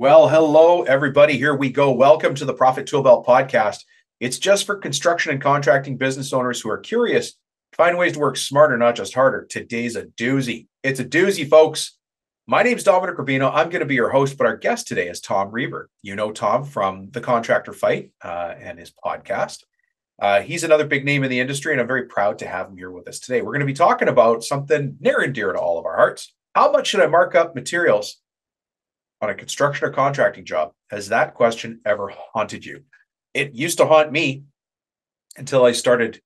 Well, hello, everybody. Here we go. Welcome to the Profit Toolbelt podcast. It's just for construction and contracting business owners who are curious, find ways to work smarter, not just harder. Today's a doozy. It's a doozy, folks. My name's Dominic Rubino. I'm going to be your host, but our guest today is Tom Reber. You know Tom from the Contractor Fight uh, and his podcast. Uh, he's another big name in the industry, and I'm very proud to have him here with us today. We're going to be talking about something near and dear to all of our hearts. How much should I mark up materials on a construction or contracting job? Has that question ever haunted you? It used to haunt me until I started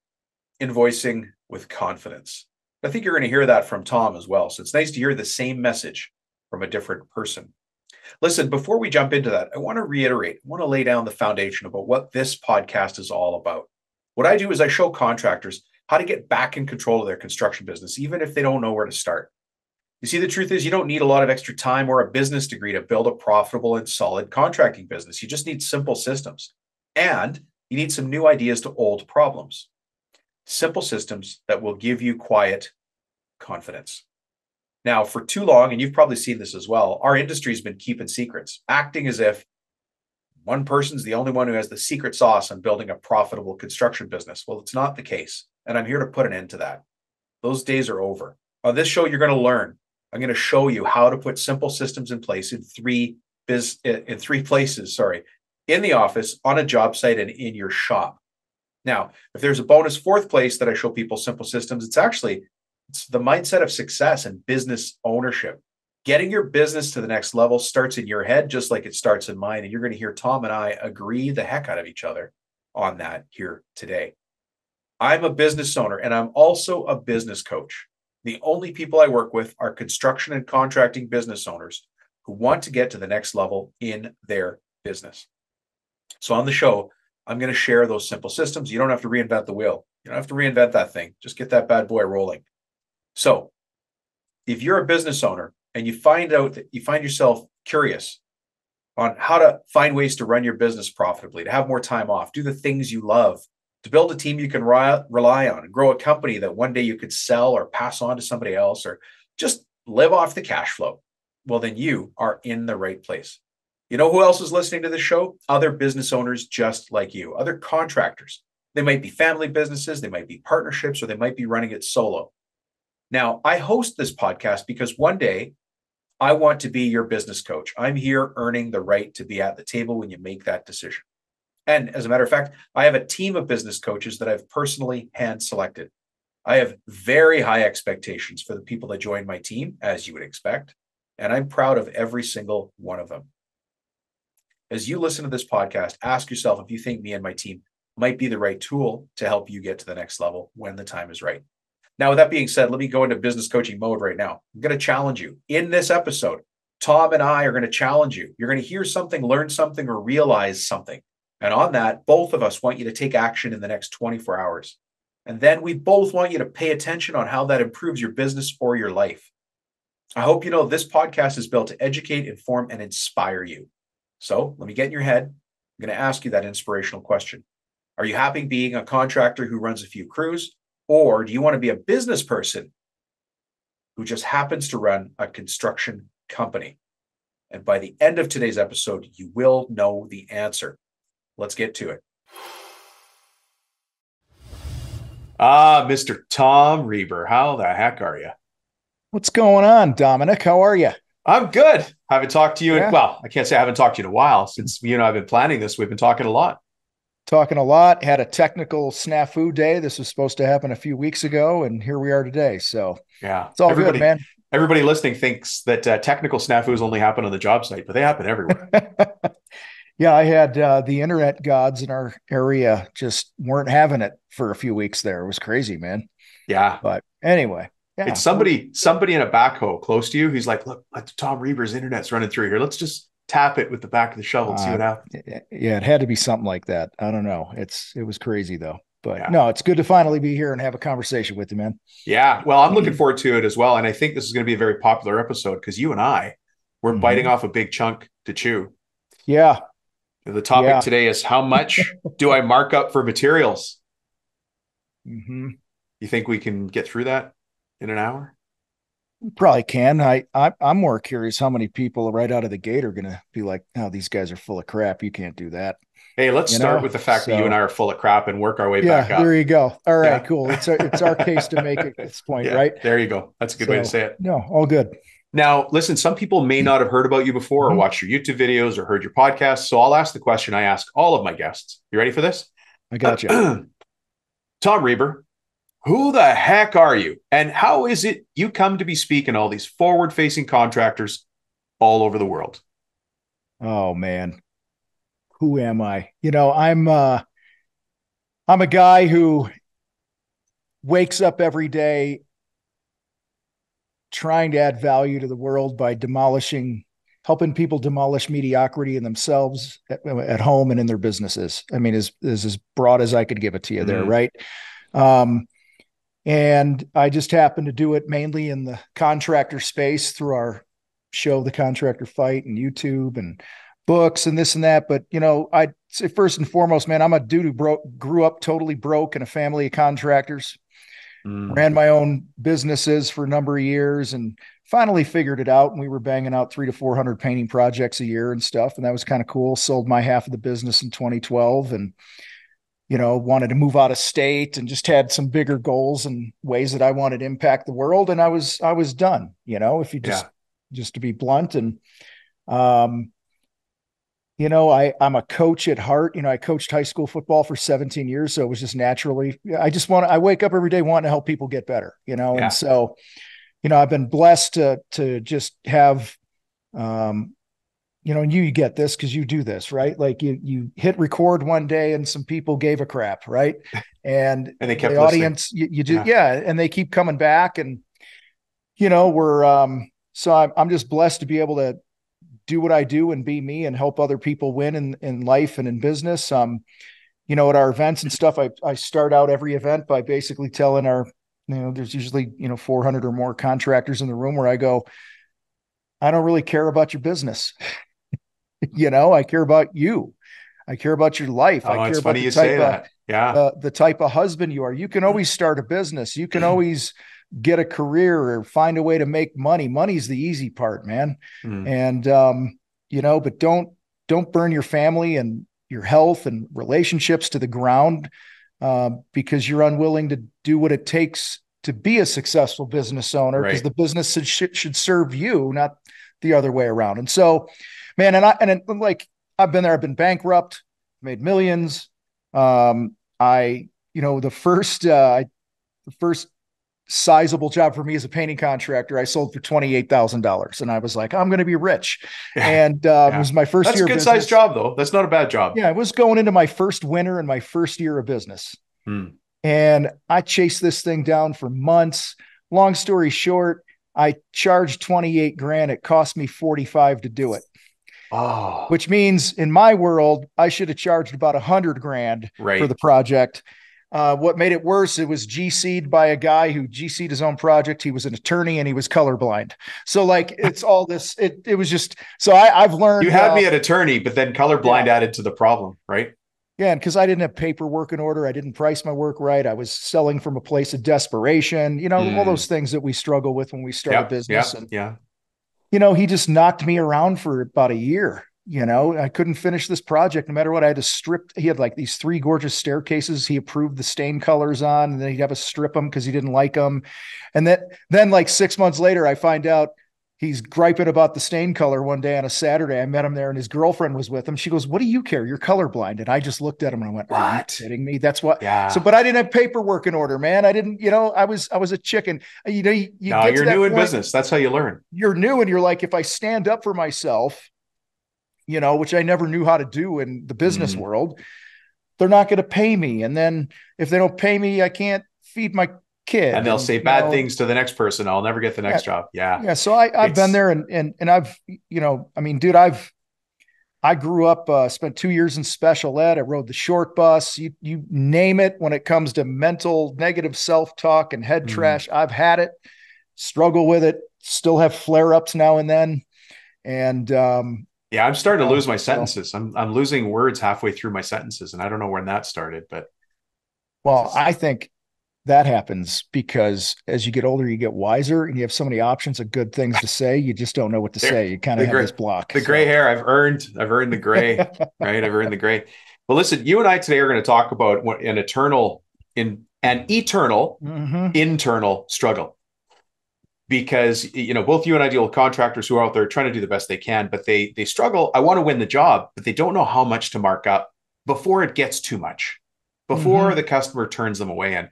invoicing with confidence. I think you're going to hear that from Tom as well. So it's nice to hear the same message from a different person. Listen, before we jump into that, I want to reiterate, I want to lay down the foundation about what this podcast is all about. What I do is I show contractors how to get back in control of their construction business, even if they don't know where to start. You see, the truth is, you don't need a lot of extra time or a business degree to build a profitable and solid contracting business. You just need simple systems and you need some new ideas to old problems. Simple systems that will give you quiet confidence. Now, for too long, and you've probably seen this as well, our industry's been keeping secrets, acting as if one person's the only one who has the secret sauce on building a profitable construction business. Well, it's not the case. And I'm here to put an end to that. Those days are over. On this show, you're going to learn I'm going to show you how to put simple systems in place in three biz in three places, sorry, in the office, on a job site, and in your shop. Now, if there's a bonus fourth place that I show people simple systems, it's actually it's the mindset of success and business ownership. Getting your business to the next level starts in your head, just like it starts in mine. And you're going to hear Tom and I agree the heck out of each other on that here today. I'm a business owner and I'm also a business coach. The only people I work with are construction and contracting business owners who want to get to the next level in their business. So on the show, I'm going to share those simple systems. You don't have to reinvent the wheel. You don't have to reinvent that thing. Just get that bad boy rolling. So, if you're a business owner and you find out that you find yourself curious on how to find ways to run your business profitably, to have more time off, do the things you love, to build a team you can rely on and grow a company that one day you could sell or pass on to somebody else or just live off the cash flow, well, then you are in the right place. You know who else is listening to this show? Other business owners just like you, other contractors. They might be family businesses, they might be partnerships, or they might be running it solo. Now, I host this podcast because one day I want to be your business coach. I'm here earning the right to be at the table when you make that decision. And as a matter of fact, I have a team of business coaches that I've personally hand selected. I have very high expectations for the people that join my team, as you would expect. And I'm proud of every single one of them. As you listen to this podcast, ask yourself if you think me and my team might be the right tool to help you get to the next level when the time is right. Now, with that being said, let me go into business coaching mode right now. I'm going to challenge you in this episode. Tom and I are going to challenge you. You're going to hear something, learn something, or realize something. And on that, both of us want you to take action in the next 24 hours. And then we both want you to pay attention on how that improves your business or your life. I hope you know this podcast is built to educate, inform, and inspire you. So let me get in your head. I'm going to ask you that inspirational question. Are you happy being a contractor who runs a few crews? Or do you want to be a business person who just happens to run a construction company? And by the end of today's episode, you will know the answer. Let's get to it. Ah, Mr. Tom Reber, how the heck are you? What's going on, Dominic? How are you? I'm good. I haven't talked to you yeah. in, well, I can't say I haven't talked to you in a while since you and I have been planning this. We've been talking a lot. Talking a lot. Had a technical snafu day. This was supposed to happen a few weeks ago, and here we are today. So yeah, it's all everybody, good, man. Everybody listening thinks that uh, technical snafus only happen on the job site, but they happen everywhere. Yeah, I had uh, the internet gods in our area just weren't having it for a few weeks there. It was crazy, man. Yeah. But anyway, yeah. It's somebody, somebody in a backhoe close to you. He's like, look, Tom Reber's internet's running through here. Let's just tap it with the back of the shovel and uh, see what happens. Yeah, it had to be something like that. I don't know. It's it was crazy though. But yeah. no, it's good to finally be here and have a conversation with you, man. Yeah. Well, I'm looking forward to it as well. And I think this is going to be a very popular episode because you and I, we're mm-hmm. biting off a big chunk to chew. Yeah. The topic yeah. today is how much do I mark up for materials? Mm-hmm. You think we can get through that in an hour? Probably can. I, I am more curious how many people right out of the gate are going to be like, "Oh, these guys are full of crap. You can't do that." Hey, let's you start know? with the fact so, that you and I are full of crap and work our way yeah, back up. There you go. All right, yeah. cool. It's our, it's our case to make at this point, yeah, right? There you go. That's a good so, way to say it. No, all good. Now, listen, some people may not have heard about you before or mm-hmm. watched your YouTube videos or heard your podcast. So I'll ask the question I ask all of my guests. You ready for this? I got you. Tom Reber, who the heck are you? And how is it you come to be speaking all these forward facing contractors all over the world? Oh, man. Who am I? You know, I'm, uh, I'm a guy who wakes up every day trying to add value to the world by demolishing helping people demolish mediocrity in themselves at, at, home and in their businesses. I mean, is is as broad as I could give it to you mm-hmm. there, right? Um, and I just happen to do it mainly in the contractor space through our show, The Contractor Fight, and YouTube and books and this and that. But you know, I'd say first and foremost, man, I'm a dude who broke, grew up totally broke in a family of contractors mm. ran my own businesses for a number of years and finally figured it out. And we were banging out three to 400 painting projects a year and stuff. And that was kind of cool. Sold my half of the business in 2012 and, you know, wanted to move out of state and just had some bigger goals and ways that I wanted to impact the world. And I was, I was done, you know, if you just, yeah. just to be blunt and, um, you know i i'm a coach at heart. You know i coached high school football for 17 years so it was just naturally i just want to i wake up every day wanting to help people get better you know? Yeah. and so you know i've been blessed to to just have um you know and you, you get this because you do this right? Like you you hit record one day and some people gave a crap right? And, and they kept the audience you, you, do yeah. yeah and they keep coming back and you know we're um so I'm, I'm just blessed to be able to do what I do and be me and help other people win in, in life and in business. Um, you know, at our events and stuff, I, I start out every event by basically telling our, you know, there's usually, you know, 400 or more contractors in the room where I go, I don't really care about your business. you know, I care about you. I care about your life. Oh, I care about the type of, Yeah. Uh, the type of husband you are. You can always start a business. You can always get a career or find a way to make money. Money's the easy part, man. Mm. And um, you know, but don't don't burn your family and your health and relationships to the ground uh, because you're unwilling to do what it takes to be a successful business owner because right. the business should, should serve you, not the other way around. And so, man, and I and like I've been there, I've been bankrupt, made millions. Um, I, you know, the first uh, I, the first sizable job for me as a painting contractor. I sold for twenty eight thousand dollars, and I was like, I'm going to be rich. Yeah. And uh, yeah. it was my first That's year. That's a good sized job, though. That's not a bad job. Yeah, it was going into my first winter and my first year of business, hmm. and I chased this thing down for months. Long story short, I charged twenty eight grand. It cost me forty five to do it. Oh. Which means in my world, I should have charged about a hundred grand right. for the project. Uh, what made it worse, it was GC'd by a guy who GC'd his own project. He was an attorney and he was colorblind. So like it's all this, it it was just so I, I've learned You had uh, me at attorney, but then colorblind yeah. added to the problem, right? Yeah, and because I didn't have paperwork in order, I didn't price my work right. I was selling from a place of desperation, you know, mm. all those things that we struggle with when we start yep, a business. Yep, and yeah. You know, he just knocked me around for about a year you know i couldn't finish this project no matter what. I had to strip he had like these three gorgeous staircases he approved the stain colors on and then he'd have to strip them because he didn't like them and then then like six months later i find out he's griping about the stain color one day on a saturday. I met him there and his girlfriend was with him. She goes what do you care? You're colorblind. And i just looked at him and i went what? are you kidding me? That's what yeah. so but i didn't have paperwork in order man. I didn't you know i was i was a chicken. You know you, you no, you're new in business. That's how you learn. You're new and you're like if i stand up for myself you know, which I never knew how to do in the business mm. world. They're not going to pay me. And then if they don't pay me, I can't feed my kid. And they'll and, say bad know, things to the next person. I'll never get the next yeah, job. Yeah. Yeah. So I, I've it's, been there and, and, and I've, you know, I mean, dude, I've, I grew up, uh, spent two years in special ed. I rode the short bus. You, you name it when it comes to mental negative self talk and head mm. trash. I've had it, struggle with it, still have flare ups now and then. And, um, yeah, I'm starting to lose my sentences. I'm I'm losing words halfway through my sentences, and I don't know when that started. But well, I think that happens because as you get older, you get wiser and you have so many options of good things to say. You just don't know what to There- say. You kind of have gray- this block. The So- gray hair, I've earned. I've earned the gray, right? I've earned the gray. Well, listen, you and I today are going to talk about what an eternal, in an eternal Mhm. internal struggle because you know both you and I deal with contractors who are out there trying to do the best they can, but they they struggle. I want to win the job, but they don't know how much to mark up before it gets too much, before Mhm. the customer turns them away. And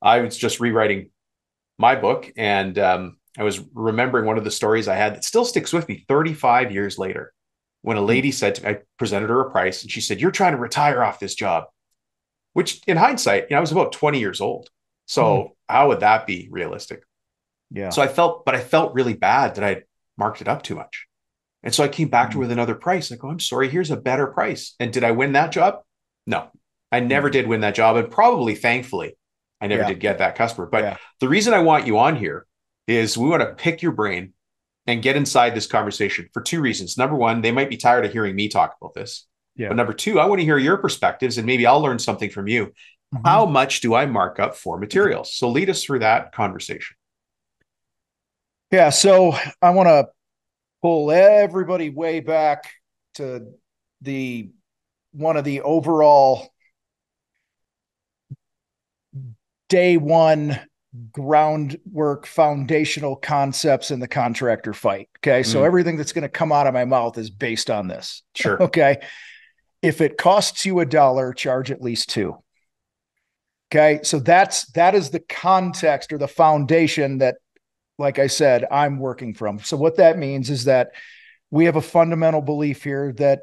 I was just rewriting my book, and um, I was remembering one of the stories I had that still sticks with me 35 years later. When a lady said to me, I presented her a price, and she said, "You're trying to retire off this job," which in hindsight, you know, I was about 20 years old. So how would that be realistic? Yeah. So I felt, but I felt really bad that I marked it up too much. And so I came back to her Mm. with another price. I go, I'm sorry, here's a better price. And did I win that job? No, I never did win that job. And probably thankfully, I never Mm. Yeah. did get that customer. But Yeah. the reason I want you on here is we want to pick your brain and get inside this conversation for two reasons. Number one, they might be tired of hearing me talk about this. Yeah. But number two, I want to hear your perspectives and maybe I'll learn something from you. Mhm. How much do I mark up for materials? So lead us through that conversation. Yeah, so I want to pull everybody way back to the one of the overall day one groundwork foundational concepts in the contractor fight. Okay, so Mm. everything that's going to come out of my mouth is based on this. Sure. Okay. If it costs you a dollar, charge at least two. Okay. So that's that is the context or the foundation that, like I said, I'm working from. So what that means is that we have a fundamental belief here that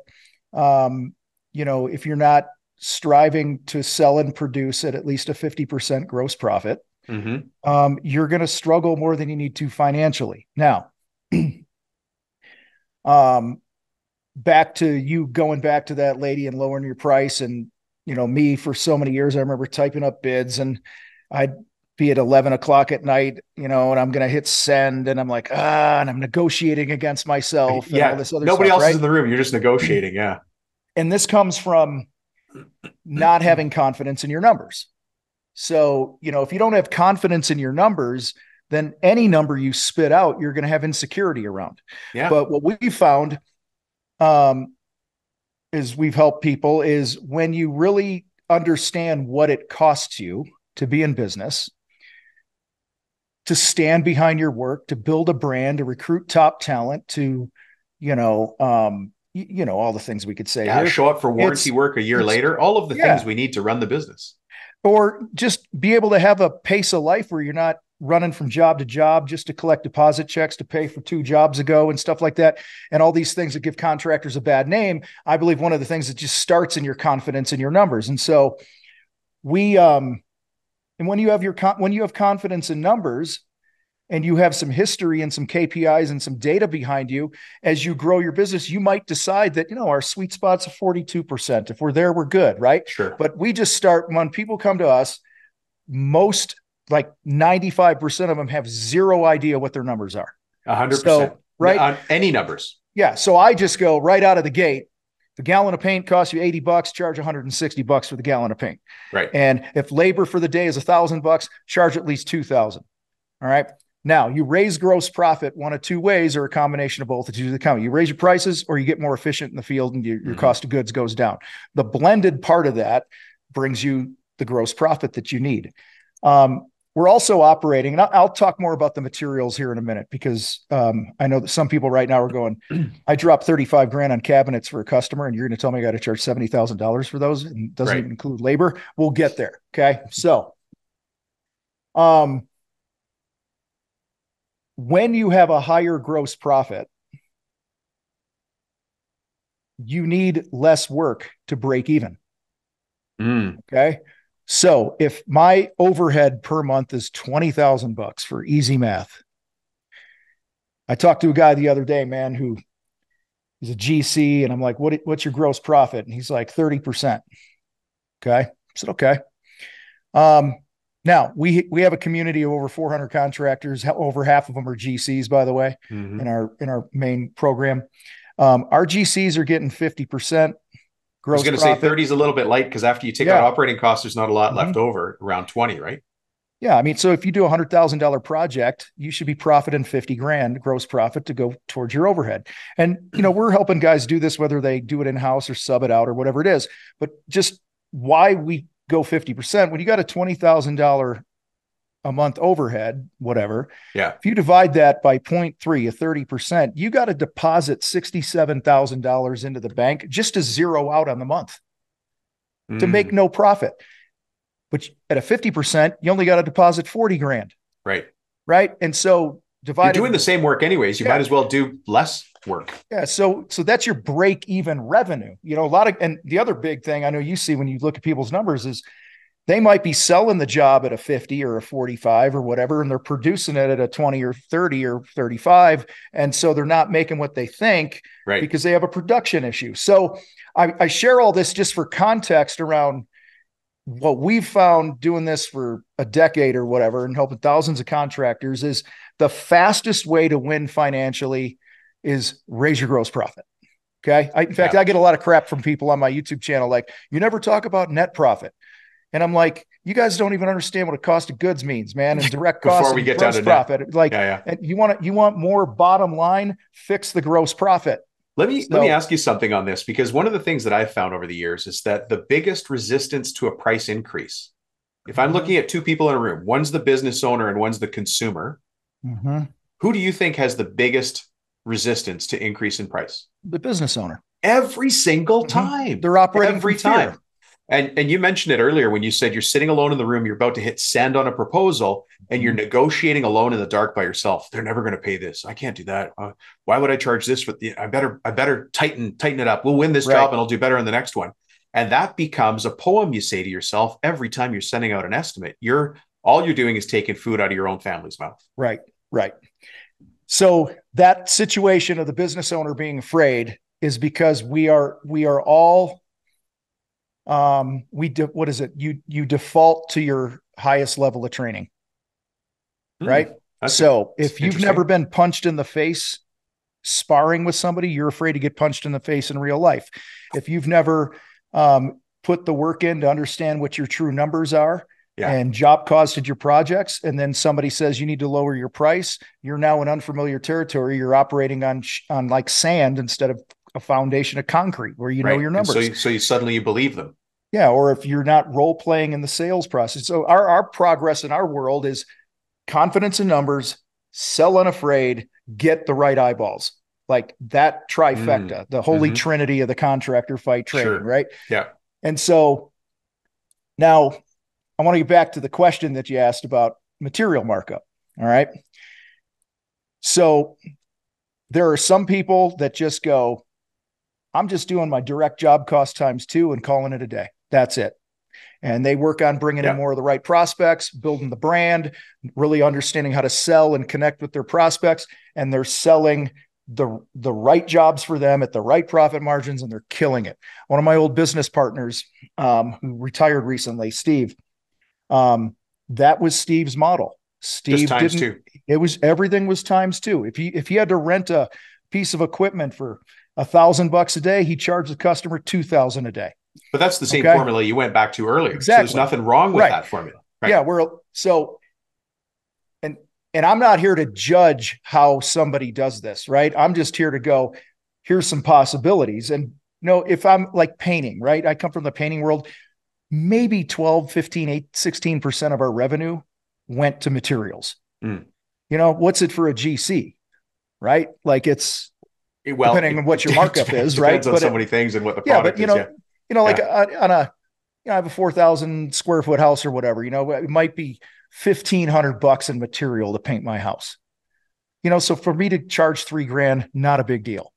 um, you know, if you're not striving to sell and produce at at least a 50% gross profit, Mhm. um, you're going to struggle more than you need to financially. Now, um, back to you going back to that lady and lowering your price, and you know me for so many years, I remember typing up bids, and I'd be at 11 o'clock at night, you know, and I'm going to hit send, and I'm like, ah, and I'm negotiating against myself, and Yeah. all this other Nobody stuff, else right? is in the room. You're just negotiating. Yeah. and this comes from not having confidence in your numbers. So, you know, if you don't have confidence in your numbers, then any number you spit out, you're going to have insecurity around. Yeah. But what we found um, is we've helped people is when you really understand what it costs you to be in business, to stand behind your work, to build a brand, to recruit top talent, to, you know, um, you know, all the things we could say yeah. here Show up for warranty It's- work a year later. All of the yeah. things we need to run the business. or just be able to have a pace of life where you're not running from job to job just to collect deposit checks to pay for two jobs ago and stuff like that and all these things that give contractors a bad name i believe one of the things that just starts in your confidence in your numbers and so we um and when you have your con- when you have confidence in numbers and you have some history and some KPIs and some data behind you as you grow your business you might decide that you know our sweet spot's a 42% if we're there we're good right Sure. but we just start when people come to us, most like 95% of them have zero idea what their numbers are. A hundred So, percent. right? On any numbers. Yeah. So I just go right out of the gate. The gallon of paint costs you 80 bucks, charge 160 bucks for the gallon of paint. Right. And if labor for the day is a thousand bucks, charge at least 2000. All right. Now you raise gross profit one of two ways or a combination of both that you do the count. You raise your prices or you get more efficient in the field and your, your Mhm. cost of goods goes down. The blended part of that brings you the gross profit that you need. Um, we're also operating, and I'll, talk more about the materials here in a minute because um, I know that some people right now are going, I dropped 35 grand on cabinets for a customer, and you're going to tell me I got to charge $70,000 for those and doesn't Right. even include labor. We'll get there. Okay. So, um, when you have a higher gross profit, you need less work to break even. Mm. Okay. So if my overhead per month is 20,000 bucks for easy math, I talked to a guy the other day, man, who he's a GC and I'm like, what, what's your gross profit? And he's like 30%. Okay. I said, okay. Um, now we, we have a community of over 400 contractors. Over half of them are GCs, by the way Mhm. in our in our main program. Um, our GCs are getting 50% I was going to say 30 is a little bit light because after you take Yeah. out operating costs, there's not a lot Mhm. left over around 20, right? Yeah, I mean, so if you do a hundred thousand dollar project, you should be profiting fifty grand gross profit to go towards your overhead. And you know, we're helping guys do this whether they do it in house or sub it out or whatever it is. But just why we go fifty percent when you got a twenty thousand dollar a month overhead, whatever. Yeah. If you divide that by 0.3, a 30%, you got to deposit $67,000 into the bank just to zero out on the month to Mm, make no profit. But at a 50%, you only got to deposit 40 grand, right. right? And so You're doing the same work anyways. You Yeah. might as well do less work. Yeah, so so that's your break even revenue. You know, a lot of and the other big thing I know you see when you look at people's numbers is they might be selling the job at a 50 or a 45 or whatever and they're producing it at a 20 or 30 or 35 and so they're not making what they think Right. because they have a production issue. So I, I share all this just for context around what we've found doing this for a decade or whatever and helping thousands of contractors is the fastest way to win financially is raise your gross profit. Okay. I, in fact, Yeah. I get a lot of crap from people on my YouTube channel like, you never talk about net profit. And I'm like, you guys don't even understand what a cost of goods means, man, and direct Before cost we and get down gross to net. profit. Like, Yeah, yeah. and you want to, you want more bottom line, fix the gross profit. Let me let me ask you something on this because one of the things that I've found over the years is that the biggest resistance to a price increase, if I'm Mhm. looking at two people in a room, one's the business owner and one's the consumer, who do you think has the biggest resistance to increase in price? The business owner, Every single Mhm. time. they're operating Every time. fear. And and you mentioned it earlier when you said you're sitting alone in the room, you're about to hit send on a proposal, and you're negotiating alone in the dark by yourself. They're never going to pay this. I can't do that. Uh, why would I charge this for the? I better I better tighten tighten it up. We'll win this Right. job, and I'll do better in the next one. And that becomes a poem you say to yourself every time you're sending out an estimate. You're all you're doing is taking food out of your own family's mouth. Right, right. So that situation of the business owner being afraid is because we are we are all um we de- what is it? You you default to your highest level of training, Hmm, right? so if you've never been punched in the face sparring with somebody, you're afraid to get punched in the face in real life. If you've never um, put the work in to understand what your true numbers are Yeah. and job costed your projects, and then somebody says you need to lower your price, you're now in unfamiliar territory. You're operating on sh- on like sand instead of a foundation of concrete where you know your numbers. So you, so you suddenly you believe them. Yeah, or if you're not role playing in the sales process. So our our progress in our world is confidence in numbers, sell unafraid, get the right eyeballs. Like that trifecta, the holy Mhm. trinity of the contractor fight training, Sure. right? Yeah. And so now I want to get back to the question that you asked about material markup. All right. So there are some people that just go, I'm just doing my direct job cost times two and calling it a day. That's it. And they work on bringing Yeah. in more of the right prospects, building the brand, really understanding how to sell and connect with their prospects. And they're selling the, the right jobs for them at the right profit margins and they're killing it. One of my old business partners um, who retired recently, Steve, um, that was Steve's model. Steve didn't, two. it was everything was times two. If he if he had to rent a piece of equipment for a thousand bucks a day, he charged the customer two thousand a day. But that's the same Okay. formula you went back to earlier. So Exactly. there's nothing wrong with Right. that formula. Right. Yeah, we're so and and I'm not here to judge how somebody does this, right? I'm just here to go, here's some possibilities. And you know, if I'm like painting, right? I come from the painting world, maybe 12, 15, 8, 16% of our revenue went to materials. Mm. You know, what's it for a GC? Right? Like it's It- Well, Depending on what your markup is, right? Depends on But so it- many things and what the yeah, product but you is. know, yeah. You know, like on, on a, you know, I have a four thousand square foot house or whatever. You know, it might be fifteen hundred bucks in material to paint my house. You know, so for me to charge three grand, not a big deal.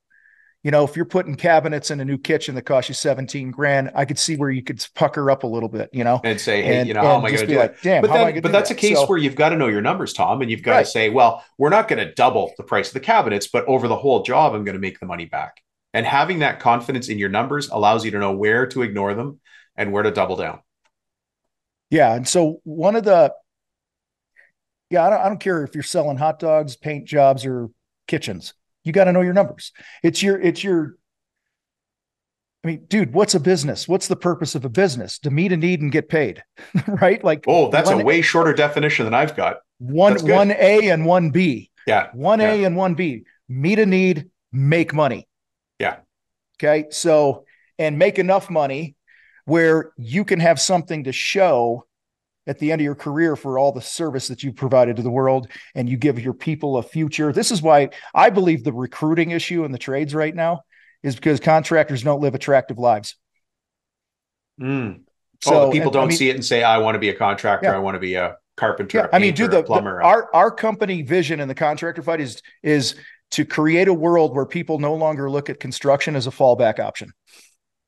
You know, if you're putting cabinets in a new kitchen that costs you seventeen grand, I could see where you could pucker up a little bit. You know, And say, hey, and, you know, how am I going to do like, it? damn, But how am I gonna but that's that? a case So- where you've got to know your numbers, Tom, and you've got Right. to say, well, we're not going to double the price of the cabinets, but over the whole job, I'm going to make the money back. And having that confidence in your numbers allows you to know where to ignore them and where to double down. Yeah, and so one of the yeah, I don't, I don't care if you're selling hot dogs, paint jobs, or kitchens. You got to know your numbers. It's your it's your I mean, dude, what's a business? What's the purpose of a business? To meet a need and get paid, right? Like, oh, that's a way shorter definition than I've got. One one A and one B. Yeah, one yeah. A and one B. Meet a need, make money. Yeah. Okay. So, and make enough money where you can have something to show at the end of your career for all the service that you provided to the world and you give your people a future. This is why I believe the recruiting issue in the trades right now is because contractors don't live attractive lives. Mm. So oh, people and, don't I mean, see it and say, I want to be a contractor. Yeah. I want to be a carpenter. Yeah. A I mean, do the, plumber. The, our, our company vision in the contractor fight is, is to create a world where people no longer look at construction as a fallback option.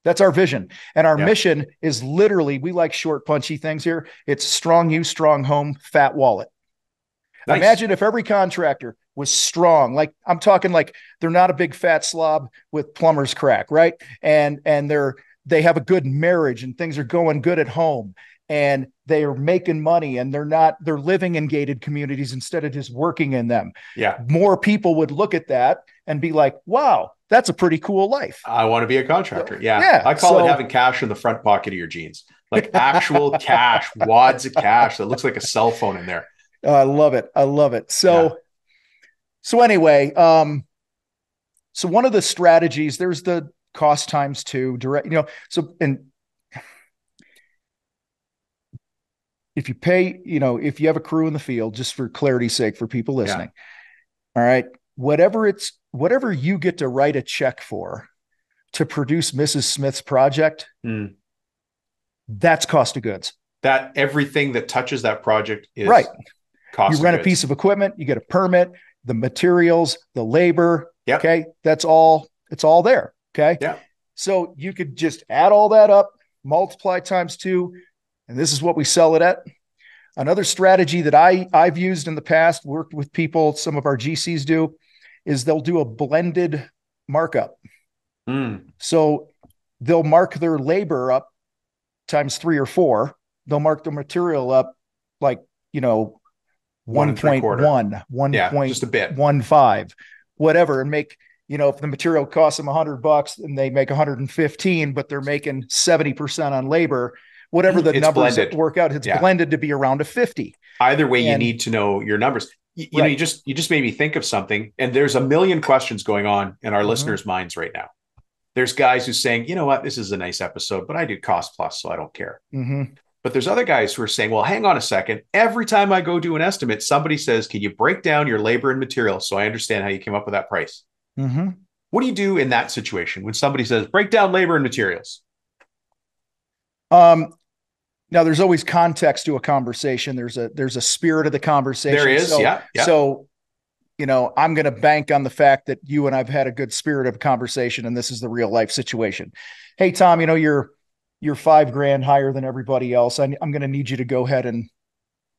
That's our vision. And our yeah. mission is literally, we like short, punchy things here. It's strong you, strong home, fat wallet. Nice. Imagine if every contractor was strong. Like I'm talking like they're not a big fat slob with plumber's crack, right? And and they're they have a good marriage and things are going good at home and they are making money and they're not they're living in gated communities instead of just working in them. Yeah. More people would look at that and be like, "Wow, that's a pretty cool life." I want to be a contractor. Yeah. yeah I call so, it having cash in the front pocket of your jeans. Like actual cash, wads of cash that looks like a cell phone in there. Oh, I love it. I love it. So yeah. so anyway, um so one of the strategies there's the cost times two direct, you know, so and if you pay, you know, if you have a crew in the field, just for clarity's sake, for people listening, yeah. all right, whatever it's whatever you get to write a check for to produce Mrs. Smith's project, mm. that's cost of goods. That everything that touches that project is right. you rent a piece of equipment, you get a permit, the materials, the labor. Yep. Okay. That's all, it's all there. Okay. Yeah. So you could just add all that up, multiply times two, and this is what we sell it at. Another strategy that I I've used in the past, worked with people, some of our GCs do, is they'll do a blended markup. Mm. So they'll mark their labor up times three or four. They'll mark the material up like you know one point one, one yeah, point just a bit one five, whatever, and make you know if the material costs them a hundred bucks and they make 115, but they're making 70% on labor whatever the it's numbers blended. work out, it's yeah. blended to be around a 50. Either way, and, you need to know your numbers. You, you right. know, you just you just made me think of something, and there's a million questions going on in our mm-hmm. listeners' minds right now. There's guys who saying, you know what, this is a nice episode, but I do cost plus, so I don't care. Mm-hmm. But there's other guys who are saying, well, hang on a second. Every time I go do an estimate, somebody says, can you break down your labor and material so I understand how you came up with that price? Mm-hmm. What do you do in that situation when somebody says, break down labor and materials? Um, now there's always context to a conversation. There's a there's a spirit of the conversation. There is, so, yeah, yeah. So, you know, I'm going to bank on the fact that you and I've had a good spirit of conversation, and this is the real life situation. Hey, Tom, you know you're you're five grand higher than everybody else. I, I'm going to need you to go ahead and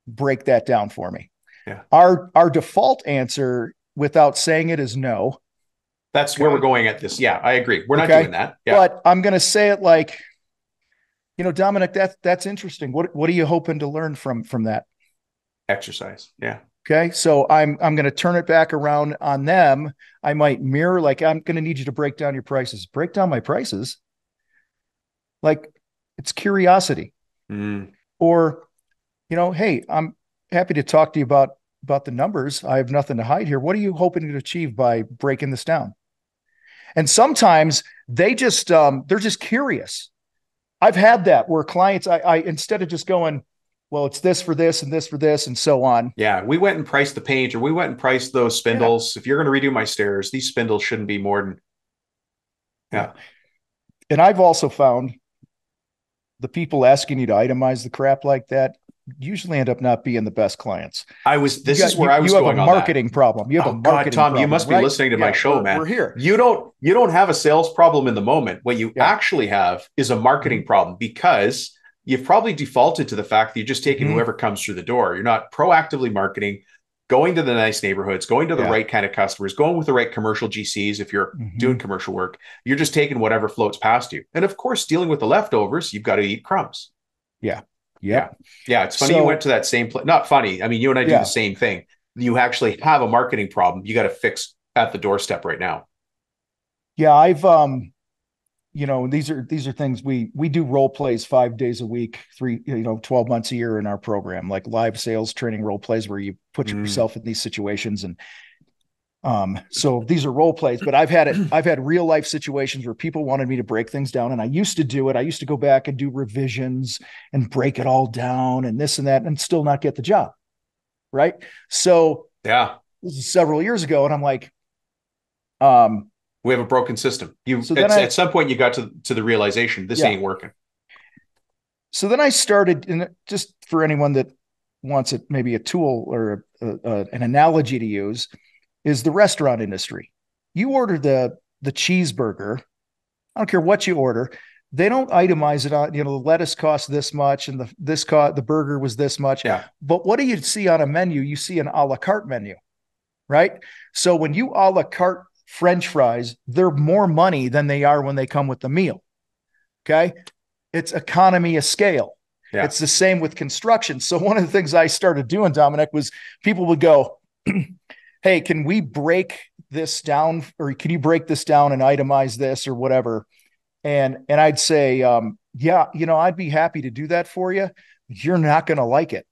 break that down for me. Yeah. Our our default answer, without saying it, is no. That's okay. where we're going at this. Yeah, I agree. We're not okay. doing that. Yeah. But I'm going to say it like you know, Dominic, that's that's interesting. What what are you hoping to learn from from that? Exercise. Yeah. Okay. So I'm I'm going to turn it back around on them. I might mirror like I'm going to need you to break down your prices. Break down my prices. Like it's curiosity. Mm. Or you know, hey, I'm happy to talk to you about about the numbers. I have nothing to hide here. What are you hoping to achieve by breaking this down? And sometimes they just um, they're just curious I've had that where clients, I, I instead of just going, well, it's this for this and this for this and so on. Yeah, we went and priced the paint, or we went and priced those spindles. Yeah. If you're going to redo my stairs, these spindles shouldn't be more than. Yeah. And I've also found the people asking you to itemize the crap like that usually end up not being the best clients. I was. This got, is where you, I was you have a marketing problem. You have oh, a marketing God, Tom, problem, you must right? be listening to yeah, my show, we're, man. We're here. You don't. You don't have a sales problem in the moment. What you yeah. actually have is a marketing Mm-hmm. problem because you've probably defaulted to the fact that you're just taking Mhm. whoever comes through the door. You're not proactively marketing. Going to the nice neighborhoods, going to the Yeah. right kind of customers, going with the right commercial GCs. If you're Mhm. doing commercial work, you're just taking whatever floats past you. And of course, dealing with the leftovers, you've got to eat crumbs. Yep. Yeah, Yeah. it's funny So- you went to that same place. Not funny. I mean, you and I do Yeah. the same thing. You actually have a marketing problem. You got to fix at the doorstep right now. Yeah, I've um you know, these are these are things we we do role plays five days a week, three you know, twelve months a year in our program, like live sales training role plays where you put mm. yourself in these situations and um, so these are role plays, but I've had it, I've had real life situations where people wanted me to break things down. And I used to do it. I used to go back and do revisions and break it all down and this and that and still not get the job. Right. So yeah, this is several years ago. And I'm like, um, we have a broken system. You so at, I, at, some point you got to to the realization this yeah. ain't working. So then I started, and just for anyone that wants it, maybe a tool or a, a, an analogy to use, is the restaurant industry. You order the the cheeseburger. I don't care what you order. They don't itemize it on, you know, the lettuce costs this much and the this cost the burger was this much. Yeah. But what do you see on a menu? You see an a la carte menu, right? So when you a la carte French fries, they're more money than they are when they come with the meal. Okay. It's economy of scale. Yeah. It's the same with construction. So one of the things I started doing, Dominic, was people would go, hey, can we break this down or can you break this down and itemize this or whatever? And and I'd say, um, yeah, you know, I'd be happy to do that for you. You're not going to like it.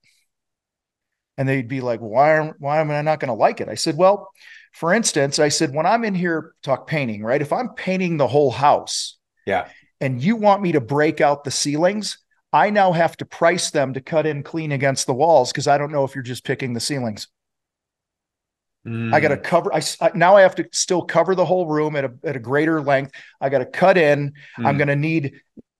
And they'd be like, why, am, why am I not going to like it? I said, well, for instance, I said, when I'm in here talk painting, right? If I'm painting the whole house, yeah, and you want me to break out the ceilings, I now have to price them to cut in clean against the walls because I don't know if you're just picking the ceilings. Mm. I got to cover. I, I, now I have to still cover the whole room at a at a greater length. I got to cut in. Mm. I'm going to need,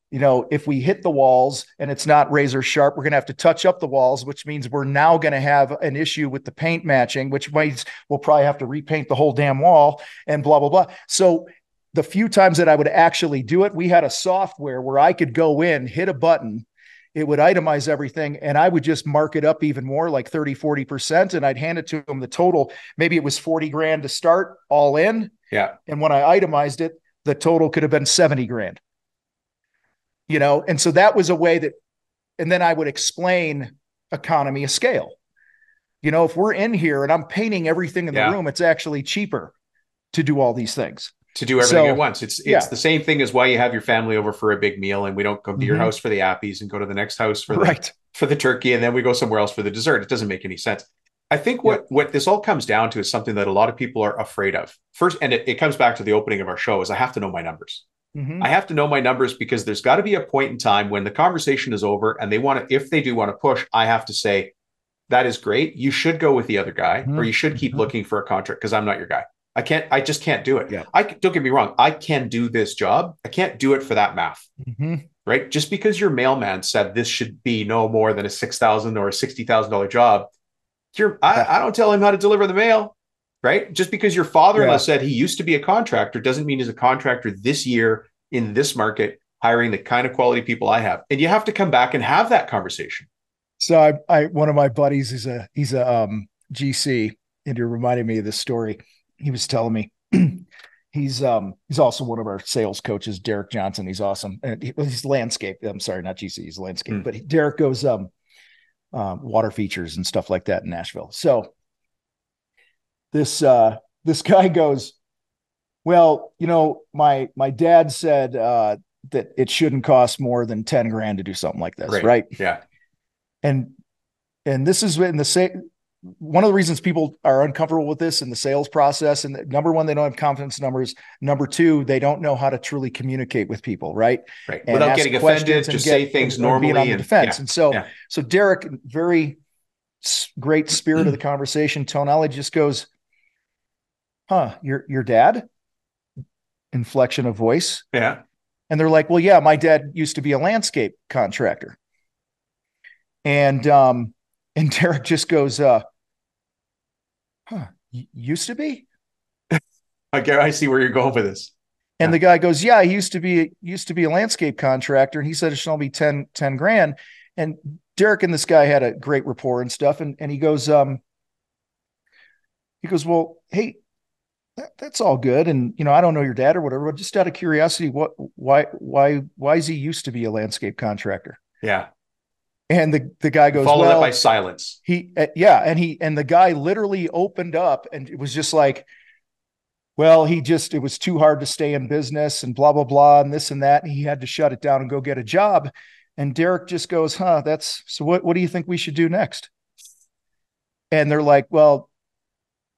you know, if we hit the walls and it's not razor sharp, we're going to have to touch up the walls, which means we're now going to have an issue with the paint matching, which means we'll probably have to repaint the whole damn wall and blah blah blah. So the few times that I would actually do it, we had a software where I could go in, hit a button, it would itemize everything and I would just mark it up even more, like 30, 40%. And I'd hand it to them the total. Maybe it was 40 grand to start all in. Yeah. And when I itemized it, the total could have been 70 grand. You know, and so that was a way that, and then I would explain economy of scale. You know, if we're in here and I'm painting everything in the yeah. room, it's actually cheaper to do all these things to do everything so, at once. It's it's yeah. the same thing as why you have your family over for a big meal and we don't come to mm-hmm. your house for the appies and go to the next house for the right. for the turkey and then we go somewhere else for the dessert. It doesn't make any sense. I think what what this all comes down to is something that a lot of people are afraid of. First, and it, it comes back to the opening of our show is I have to know my numbers. Mm-hmm. I have to know my numbers because there's got to be a point in time when the conversation is over and they want to, if they do want to push, I have to say, that is great. You should go with the other guy, mm-hmm. or you should keep mm-hmm. looking for a contract because I'm not your guy. I can't, I just can't do it. Yeah. I don't get me wrong. I can do this job. I can't do it for that math. Mm-hmm. Right. Just because your mailman said this should be no more than a 6,000 or a $60,000 job, you're, I, I, don't tell him how to deliver the mail. Right. Just because your father in law yeah. said he used to be a contractor doesn't mean he's a contractor this year in this market, hiring the kind of quality people I have. And you have to come back and have that conversation. So I, I one of my buddies is a, he's a um, GC and you're reminding me of this story he was telling me he's um he's also one of our sales coaches, Derek Johnson. He's awesome. And he, he's landscape. I'm sorry, not GC. He's landscape. Mm. But he, Derek goes um, um water features and stuff like that in Nashville. So this uh this guy goes, well, you know, my my dad said uh that it shouldn't cost more than 10 grand to do something like this, Great. right? Yeah. And and this is in the same one of the reasons people are uncomfortable with this in the sales process and number one they don't have confidence numbers. Number two they don't know how to truly communicate with people right? Right. And without getting offended just say things normally and, and defense. yeah, and so yeah. so derek very great spirit of the conversation. Tonality just goes huh your your dad? Inflection of voice. Yeah. And they're like well yeah my dad used to be a landscape contractor. And um and derek just goes uh huh, used to be. I get, I see where you're going with this. And yeah. the guy goes, yeah, he used to be used to be a landscape contractor, and he said it should only be 10, 10 grand. And Derek and this guy had a great rapport and stuff. And and he goes, um, he goes, well, hey, that, that's all good. And you know, I don't know your dad or whatever, but just out of curiosity, what, why, why, why is he used to be a landscape contractor? Yeah. And the, the guy goes, Follow well, that by silence. He, uh, yeah. And he, and the guy literally opened up and it was just like, well, he just, it was too hard to stay in business and blah, blah, blah, and this and that. And he had to shut it down and go get a job. And Derek just goes, huh, that's so what, what do you think we should do next? And they're like, well,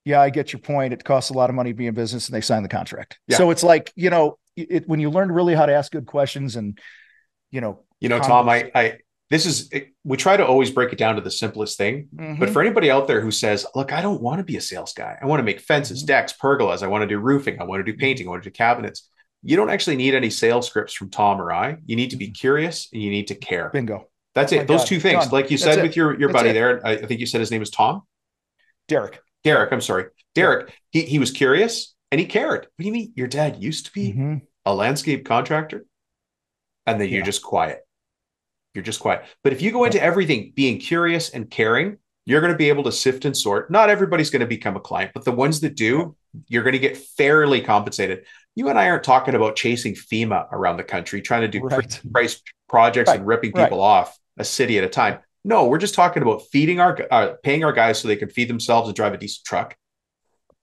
yeah, I get your point. It costs a lot of money to be in business, and they sign the contract. Yeah. So it's like, you know, it, when you learn really how to ask good questions and, you know, You know, Tom, I, I, this is, we try to always break it down to the simplest thing. But Mhm. for anybody out there who says, look, I don't want to be a sales guy. I want to make fences, Mhm. decks, pergolas. I want to do roofing. I want to do painting. I want to do cabinets. You don't actually need any sales scripts from Tom or I. You need to be curious and you need to care. bingo, That's Mm-hmm. Oh it. Those God. two things, like you said it. with your, your That's buddy it. there, I, I think you said his name was Tom. Derek. Derek, I'm sorry. Derek, he, he was curious and he cared. What do you mean? Your dad used to be Mhm. a landscape contractor and then you're just quiet. You're just quiet. But if you go into everything being curious and caring, you're going to be able to sift and sort. Not everybody's going to become a client, but the ones that do, you're going to get fairly compensated. You and I aren't talking about chasing FEMA around the country, trying to do Right. price projects Right, and ripping right. people off a city at a time. No, we're just talking about feeding our, uh, paying our guys so they can feed themselves and drive a decent truck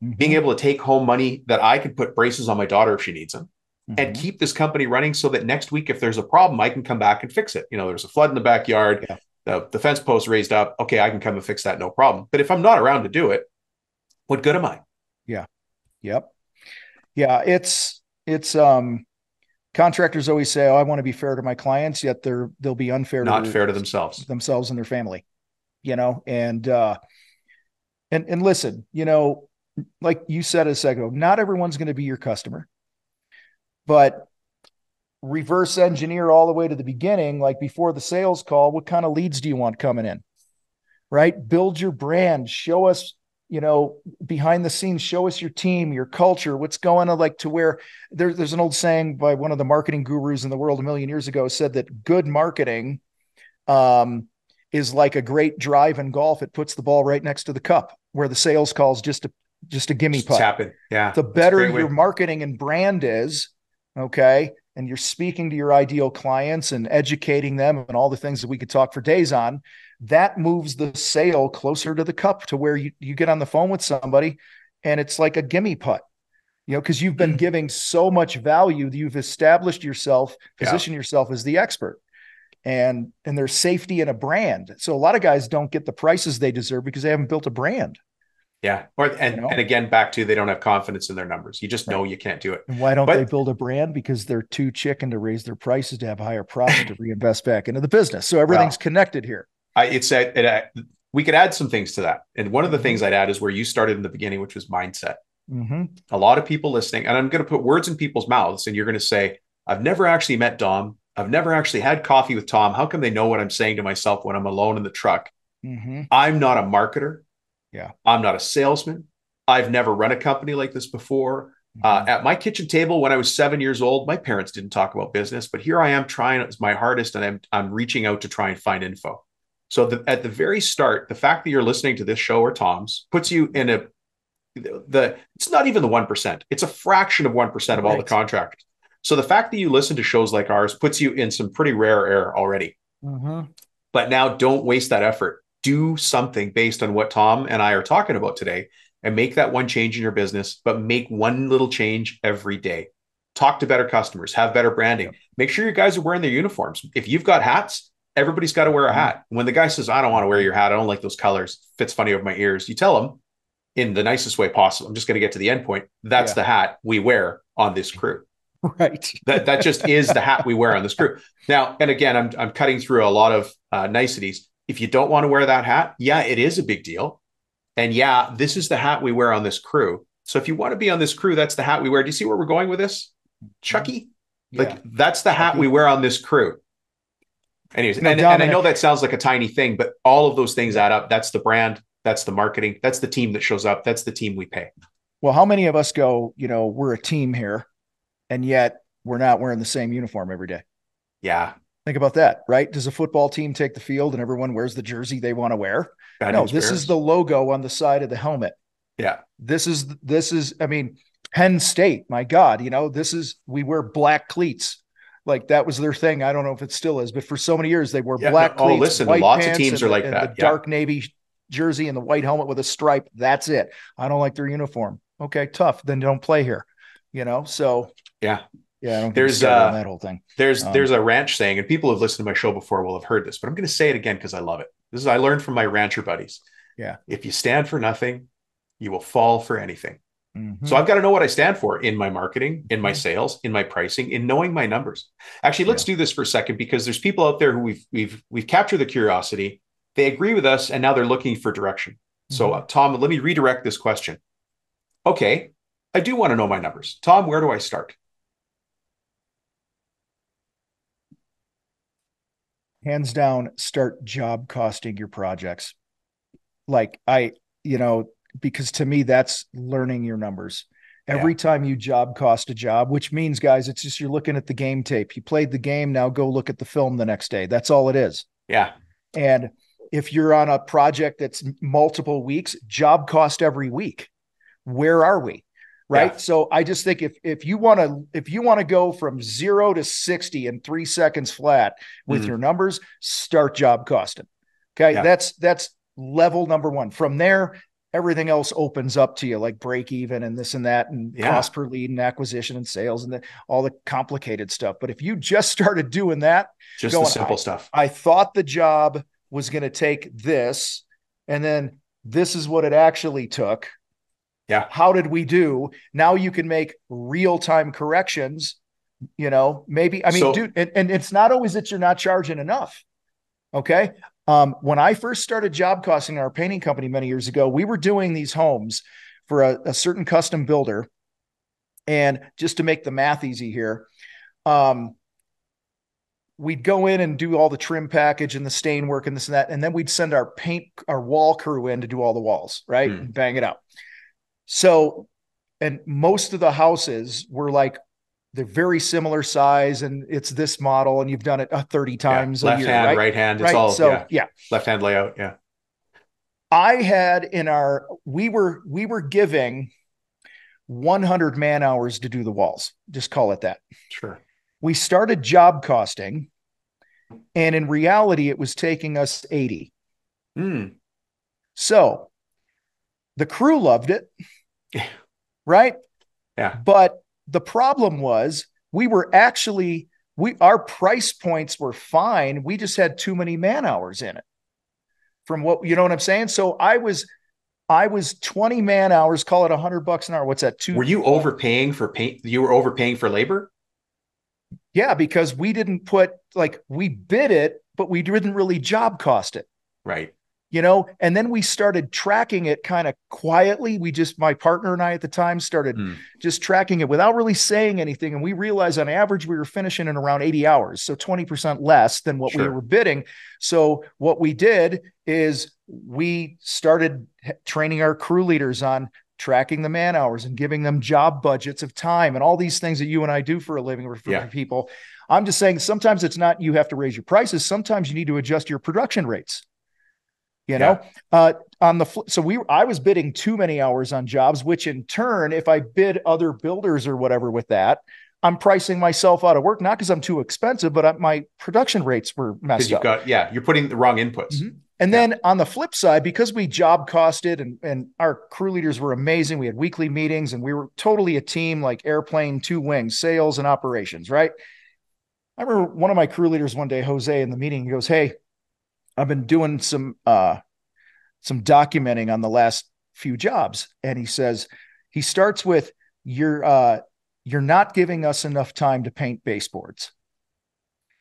Mhm. being able to take home money that I can put braces on my daughter if she needs them and Mhm. keep this company running so that next week, if there's a problem, I can come back and fix it. You know, there's a flood in the backyard, Yeah. the, the fence post raised up. Okay, I can come and fix that, no problem. But if I'm not around to do it, what good am I? Yeah. Yep. Yeah, it's it's um contractors always say, "Oh, I want to be fair to my clients," yet they're they'll be unfair Not to their- fair to themselves. themselves and their family. You know, and uh and and listen, you know, like you said a second ago, not everyone's going to be your customer. But reverse engineer all the way to the beginning, like before the sales call, what kind of leads do you want coming in? Right? Build your brand, show us you know, behind the scenes, show us your team, your culture, what's going on, like to where there, there's an old saying by one of the marketing gurus in the world a million years ago said that good marketing um, is like a great drive in golf. It puts the ball right next to the cup where the sales calls just a just a gimme putt. it. Yeah. The better great way. your marketing and brand is, okay, and you're speaking to your ideal clients and educating them and all the things that we could talk for days on, that moves the sale closer to the cup to where you, you get on the phone with somebody and it's like a gimme putt. You know, because you've been mm. giving so much value, you've established yourself, Yeah. position yourself as the expert. And and there's safety in a brand. So a lot of guys don't get the prices they deserve because they haven't built a brand. Yeah. Or and, You know? and again, back to they don't have confidence in their numbers. You just know you can't do it. And why don't But- they build a brand? Because they're too chicken to raise their prices to have higher profit to reinvest back into the business. So everything's connected here. I, it's a, it, uh, we could add some things to that. And one of the Mhm. things I'd add is where you started in the beginning, which was mindset. hmm a lot of people listening, and I'm going to put words in people's mouths, and you're going to say, I've never actually met Tom. I've never actually had coffee with Tom. How come they know what I'm saying to myself when I'm alone in the truck? hmm I'm not a marketer. Yeah. I'm not a salesman. I've never run a company like this before. Uh, at my kitchen table when I was seven years old, my parents didn't talk about business, but here I am trying it's my hardest, and I'm I'm reaching out to try and find info. So the, at the very start, the fact that you're listening to this show or Tom's puts you in a the it's not even the one percent; it's a fraction of one percent of all the contractors. So the fact that you listen to shows like ours puts you in some pretty rare air already. hmm But now don't waste that effort. Do something based on what Tom and I are talking about today and make that one change in your business, but make one little change every day. Talk to better customers, have better branding. Make sure your guys are wearing their uniforms. If you've got hats, everybody's got to wear a hat. When the guy says, I don't want to wear your hat, I don't like those colors, fits funny over my ears, you tell him in the nicest way possible. I'm just going to get to the end point. That's Yeah. the hat we wear on this crew Right. that that just is the hat we wear on this crew. Now, and again, I'm I'm cutting through a lot of uh, niceties. If you don't want to wear that hat, yeah, it is a big deal, and yeah, this is the hat we wear on this crew. So if you want to be on this crew, that's the hat we wear. Do you see where we're going with this, Chucky? Mm-hmm. Like that's the hat we wear on this crew. Anyways, and, and I know that sounds like a tiny thing, but all of those things add up. That's the brand. That's the marketing. That's the team that shows up. That's the team we pay. Well, how many of us go, you know, we're a team here, and yet we're not wearing the same uniform every day? Yeah. Think about that, right? Does a football team take the field and everyone wears the jersey they want to wear? Bad no, this is the logo on the side of the helmet. yeah. This is this is I mean Penn State. My God, you know this is we wear black cleats. Like that was their thing. I don't know if it still is, but for so many years they wore Yeah, black no, oh, listen, white lots of teams and are like and that, The yeah. dark navy jersey and the white helmet with a stripe. That's it. I don't like their uniform. Okay, tough. Then don't play here. You know, so yeah, yeah. I don't there's uh, that whole thing. There's um, there's a ranch saying, and people who have listened to my show before will have heard this, but I'm going to say it again because I love it. This is I learned from my rancher buddies. Yeah. If you stand for nothing, you will fall for anything. Mm-hmm. So I've got to know what I stand for in my marketing, in my mm-hmm. sales, in my pricing, in knowing my numbers. Actually, let's yeah. do this for a second because there's people out there who we've we've we've captured the curiosity. They agree with us, and now they're looking for direction. Mm-hmm. So, uh, Tom, let me redirect this question. Okay, I do want to know my numbers. Tom, where do I start? Hands down, start job costing your projects. Like I, you know, because to me that's learning your numbers. Every yeah. time you job cost a job which means guys it's just you're looking at the game tape. You played the game now go look at the film the next day. That's all it is. Yeah. And if you're on a project that's multiple weeks job cost every week. Where are we right yeah. so i just think if if you want to if you want to go from 0 to 60 in 3 seconds flat with mm your numbers start job costing okay yeah. that's that's level number 1 from there everything else opens up to you like break even and this and that and yeah. cost per lead and acquisition and sales and the, all the complicated stuff but if you just started doing that just going, the simple I, stuff i thought the job was going to take this and then this is what it actually took yeah how did we do now you can make real-time corrections you know maybe i mean so, dude and, and it's not always that you're not charging enough okay um, when I first started job costing our painting company many years ago, we were doing these homes for a, a certain custom builder. And just to make the math easy here, um, we'd go in and do all the trim package and the stain work and this and that. And then we'd send our paint, our wall crew in to do all the walls, right? Hmm. And bang it out. So, and most of the houses were like they're very similar size and it's this model and you've done it uh, 30 times yeah. left year, hand right? right hand it's right? all so yeah. yeah left hand layout yeah i had in our we were we were giving 100 man hours to do the walls just call it that sure we started job costing and in reality it was taking us 80 mm. so the crew loved it right yeah but the problem was we were actually we our price points were fine. We just had too many man hours in it. From what you know what I'm saying? So I was I was 20 man hours, call it 100 bucks an hour. What's that? Two Were you overpaying for paint? You were overpaying for labor? Yeah, because we didn't put like we bid it, but we didn't really job cost it. Right you know and then we started tracking it kind of quietly we just my partner and i at the time started hmm. just tracking it without really saying anything and we realized on average we were finishing in around 80 hours so 20% less than what sure. we were bidding so what we did is we started training our crew leaders on tracking the man hours and giving them job budgets of time and all these things that you and I do for a living for yeah. people. I'm just saying sometimes it's not you have to raise your prices. Sometimes you need to adjust your production rates you know yeah. uh, on the fl- so we i was bidding too many hours on jobs which in turn if i bid other builders or whatever with that i'm pricing myself out of work not because i'm too expensive but I, my production rates were messed you've up got yeah you're putting the wrong inputs mm-hmm. and yeah. then on the flip side because we job costed and and our crew leaders were amazing we had weekly meetings and we were totally a team like airplane two wings sales and operations right i remember one of my crew leaders one day jose in the meeting he goes hey I've been doing some uh some documenting on the last few jobs and he says he starts with you're uh you're not giving us enough time to paint baseboards.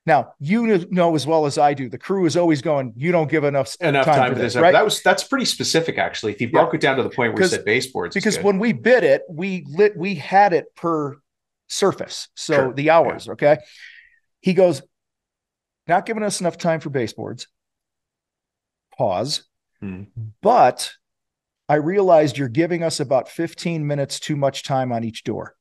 Now you know as well as I do, the crew is always going. You don't give enough enough time, time for this, right? That was that's pretty specific, actually. If you broke yeah. it down to the point where you said baseboards, because when we bid it, we lit we had it per surface, so sure. the hours. Yeah. Okay, he goes, not giving us enough time for baseboards pause. Hmm. But I realized you're giving us about 15 minutes too much time on each door.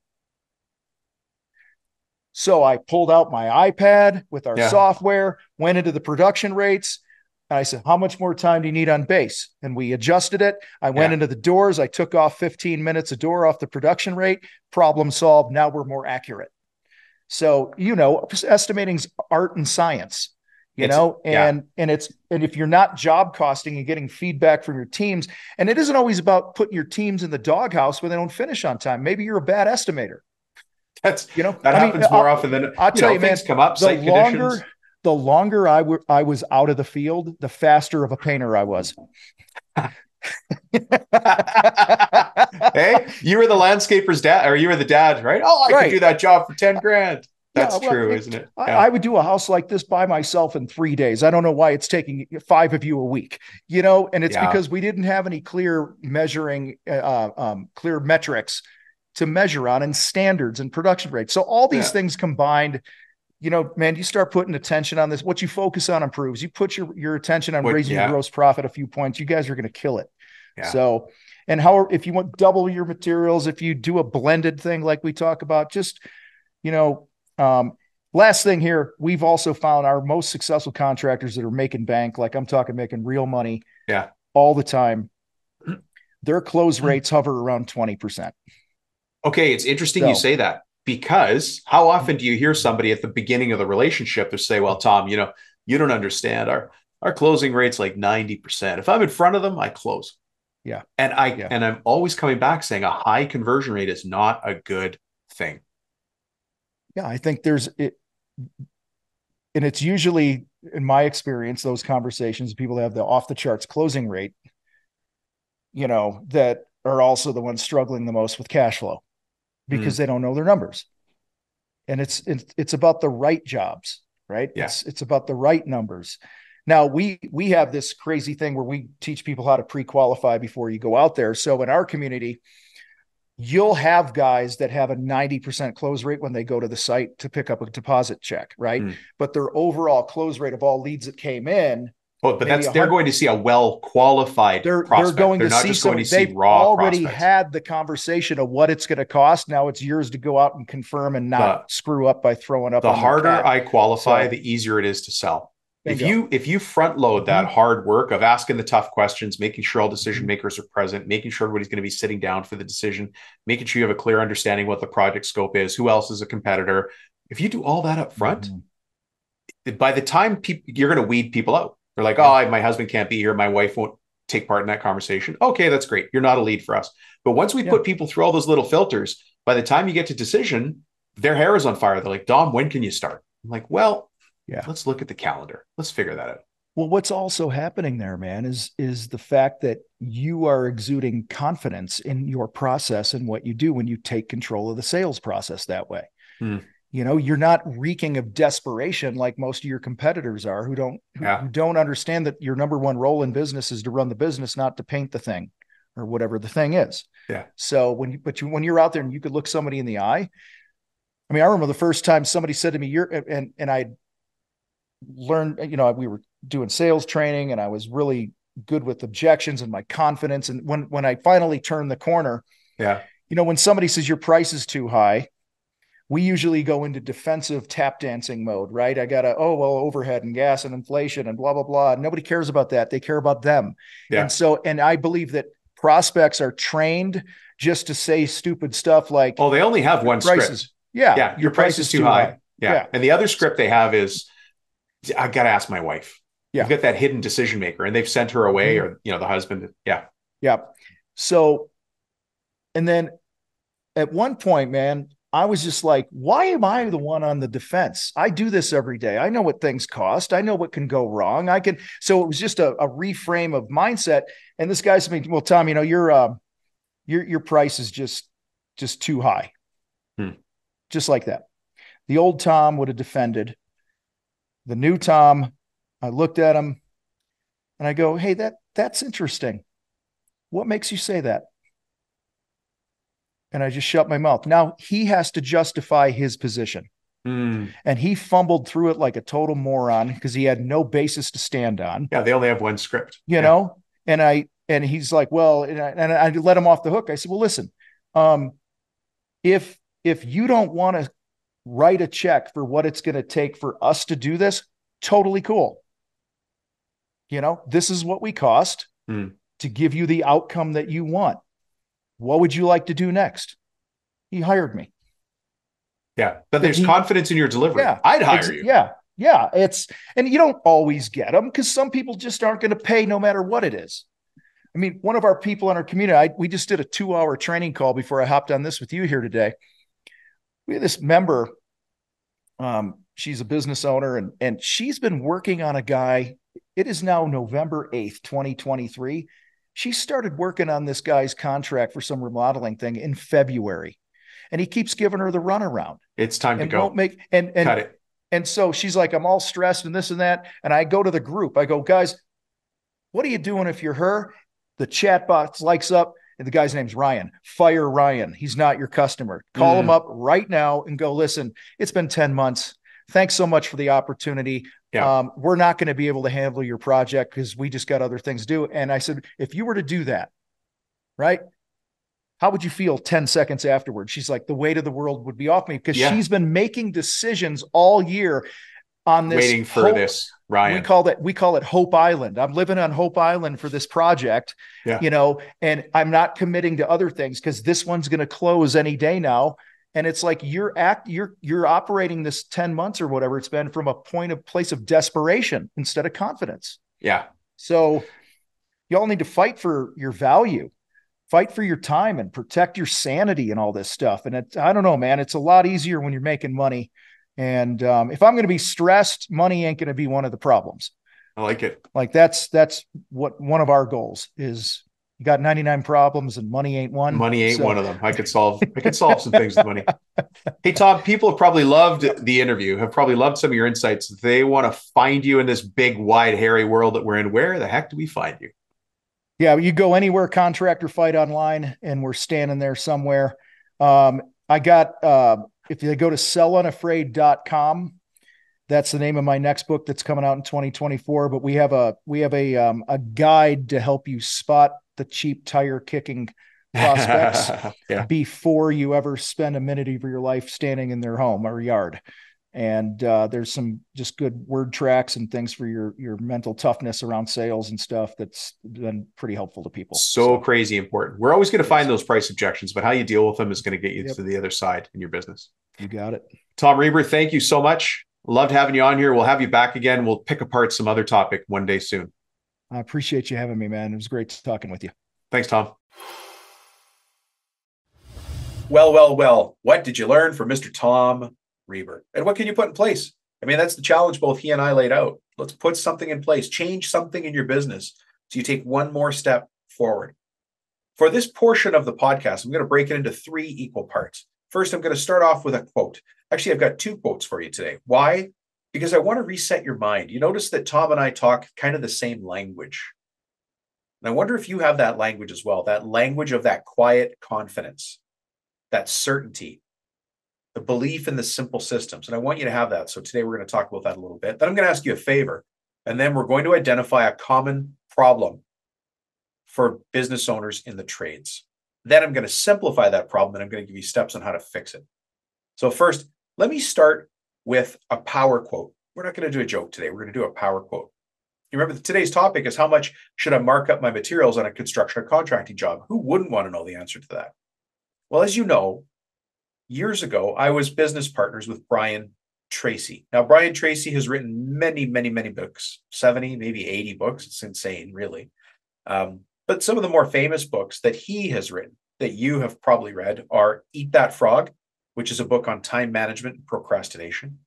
So I pulled out my iPad with our yeah. software, went into the production rates. And I said, How much more time do you need on base? And we adjusted it. I went yeah. into the doors. I took off 15 minutes a door off the production rate. Problem solved. Now we're more accurate. So, you know, estimating's art and science you It's- know yeah. and and it's and if you're not job costing and getting feedback from your teams and it isn't always about putting your teams in the doghouse when they don't finish on time maybe you're a bad estimator That's you know that I mean, happens more I'll- often than I'll you tell know, you, man, things come up, the longer conditions. the longer I were I was out of the field the faster of a painter I was hey, you were the landscaper's dad, or you were the dad, right? Oh, I Right. could do that job for 10 grand. That's Yeah, well, true, it- isn't it? I, Yeah. I would do a house like this by myself in three days. I don't know why it's taking five of you a week, you know, and it's Yeah. because we didn't have any clear measuring, uh, um, clear metrics to measure on and standards and production rates. So all these things combined, you know, man, you start putting attention on this. What you focus on improves. You put your your attention on What- raising your gross profit a few points. You guys are going to kill it. So, and how if you want double your materials, if you do a blended thing like we talk about, just you know, um, last thing here, we've also found our most successful contractors that are making bank, like I'm talking making real money, Yeah. all the time. Their close rates hover around twenty percent. Okay, it's interesting you say that because how often do you hear somebody at the beginning of the relationship to say, "Well, Tom, you know, you don't understand our our closing rate's like 90%. If I'm in front of them, I close." Yeah. And I Yeah. and I'm always coming back saying a high conversion rate is not a good thing. Yeah, I think there's it, and it's usually, in my experience, those conversations, people have the off the charts closing rate, you know, that are also the ones struggling the most with cash flow because mm. they don't know their numbers. And it's it's it's about the right jobs, right? Yeah. It's it's about the right numbers. Now we we have this crazy thing where we teach people how to pre-qualify before you go out there. So in our community, you'll have guys that have a 90% close rate when they go to the site to pick up a deposit check, right? Mm. But their overall close rate of all leads that came in, Oh, but that's they're going to see a well qualified they're prospect. they're going they're to not see just some, going to see they've raw already prospects. had the conversation of what it's going to cost. Now it's yours to go out and confirm and not screw up by throwing up the harder I qualify, So- the easier it is to sell. If you if you front load that Mhm. hard work of asking the tough questions, making sure all decision makers are present, making sure everybody's going to be sitting down for the decision, making sure you have a clear understanding what the project scope is, who else is a competitor. If you do all that up front, Mhm. by the time people you're going to weed people out. They're like, "Oh, my husband can't be here, my wife won't take part in that conversation." Okay, that's great. You're not a lead for us. But once we Yeah. put people through all those little filters, by the time you get to decision, their hair is on fire. They're like, "Tom, when can you start?" I'm like, "Well, Yeah. let's look at the calendar. Let's figure that out." Well, what's also happening there, man, is is the fact that you are exuding confidence in your process and what you do when you take control of the sales process that way. Hmm. You know, you're not reeking of desperation like most of your competitors are, who don't who, Yeah. who don't understand that your number one role in business is to run the business, not to paint the thing or whatever the thing is. Yeah. So when you but you when you're out there and you could look somebody in the eye, I mean, I remember the first time somebody said to me, "You're," and and I learned, you know, we were doing sales training, and I was really good with objections and my confidence. And when when I finally turned the corner, Yeah. you know, when somebody says your price is too high, we usually go into defensive tap dancing mode, right? I gotta, oh well, overhead and gas and inflation and blah blah blah. Nobody cares about that. They care about them. Yeah. And so, and I believe that prospects are trained just to say stupid stuff like, Oh, they only have one prices. script. yeah, Yeah, your, price, is too high. Yeah. Yeah. And the other script they have is I got to ask my wife. Yeah. You've got that hidden decision maker and they've sent her away Mhm. or, you know, the husband. Yeah. Yeah. So, and then at one point, man, I was just like, why am I the one on the defense? I do this every day. I know what things cost. I know what can go wrong. I can. So it was just a, a reframe of mindset. And this guy said me, well, Tom, you know, your, uh, your, your price is just, just too high. Hmm. Just like that. The old Tom would have defended. The new Tom, I looked at him and I go, Hey, that, that's interesting. What makes you say that? And I just shut my mouth. Now he has to justify his position. Hmm. And he fumbled through it like a total moron because he had no basis to stand on, Yeah. They only have one script. you Yeah. know? And I, and he's like, well, and I, and I let him off the hook. I said, well, listen, um, if, if you don't want to write a check for what it's going to take for us to do this, totally cool. You know, this is what we cost Hmm. to give you the outcome that you want. What would you like to do next? He hired me. Yeah. But there's he- confidence in your delivery. Yeah. I'd hire Ex- you. Yeah. Yeah, it's and you don't always get them because some people just aren't going to pay no matter what it is. I mean, one of our people in our community, I, we just did a two hour training call before I hopped on this with you here today. We had this member. Um, she's a business owner and and she's been working on a guy. It is now November eighth, twenty twenty three. She started working on this guy's contract for some remodeling thing in February, and he keeps giving her the runaround. It's time to go. Won't make and and Cut it. and so she's like, I'm all stressed and this and that. And I go to the group. I go, guys, what are you doing if you're her? The chat box likes up, and the guy's name's Ryan. Fire Ryan. He's not your customer. Call Mm. him up right now and go, listen, it's been 10 months. Thanks so much for the opportunity. Yeah. Um, we're not going to be able to handle your project because we just got other things to do. And I said, if you were to do that, right? How would you feel 10 seconds afterwards? She's like, the weight of the world would be off me because Yeah. she's been making decisions all year on this. Waiting for hope- this, We call that we call it Hope Island. I'm living on Hope Island for this project, Yeah. you know, and I'm not committing to other things because this one's going to close any day now. And it's like you're act you're you're operating this 10 months or whatever it's been from a point of place of desperation instead of confidence. yeah. So y'all need to fight for your value, fight for your time and protect your sanity and all this stuff. And it, I don't know, man, it's a lot easier when you're making money. And um, if I'm going to be stressed, money ain't going to be one of the problems. I like it. Like that's, that's what one of our goals is. You got 99 problems and money ain't one. Money ain't So- one of them. I could solve. I could solve some things with money. Hey Tom, people have probably loved the interview. Have probably loved some of your insights. They want to find you in this big, wide, hairy world that we're in. Where the heck do we find you? Yeah, you go anywhere contractor fight online, and we're standing there somewhere. Um, I got uh, if you go to sellunafraid.com, that's the name of my next book that's coming out in 2024. But we have a we have a um, a guide to help you spot the cheap tire kicking prospects yeah. before you ever spend a minute of your life standing in their home or yard. And uh, there's some just good word tracks and things for your your mental toughness around sales and stuff that's been pretty helpful to people. So crazy important. We're always going to find those price objections, but how you deal with them is going to get you Yep. to the other side in your business. you got it. Tom Reber, thank you so much. Loved having you on here. We'll have you back again. We'll pick apart some other topic one day soon. I appreciate you having me, man. It was great talking with you. Thanks, Tom. Well, well, well. What did you learn from Mr. Tom Reber? And what can you put in place? I mean, that's the challenge both he and I laid out. Let's put something in place, change something in your business so you take one more step forward. For this portion of the podcast, I'm going to break it into three equal parts. First, I'm going to start off with a quote. Actually, I've got two quotes for you today. Why? Because I want to reset your mind. You notice that Tom and I talk kind of the same language. And I wonder if you have that language as well, that language of that quiet confidence that certainty, the belief in the simple systems. And I want you to have that. So today we're going to talk about that a little bit. Then I'm going to ask you a favor. And then we're going to identify a common problem for business owners in the trades. Then I'm going to simplify that problem and I'm going to give you steps on how to fix it. So, first, let me start with a power quote. We're not going to do a joke today. We're going to do a power quote. You remember today's topic is how much should I mark up my materials on a construction or contracting job? Who wouldn't want to know the answer to that? Well, as you know, years ago, I was business partners with Brian Tracy. Now, Brian Tracy has written many, many, many books 70, maybe 80 books. It's insane, really. Um, but some of the more famous books that he has written that you have probably read are Eat That Frog, which is a book on time management and procrastination.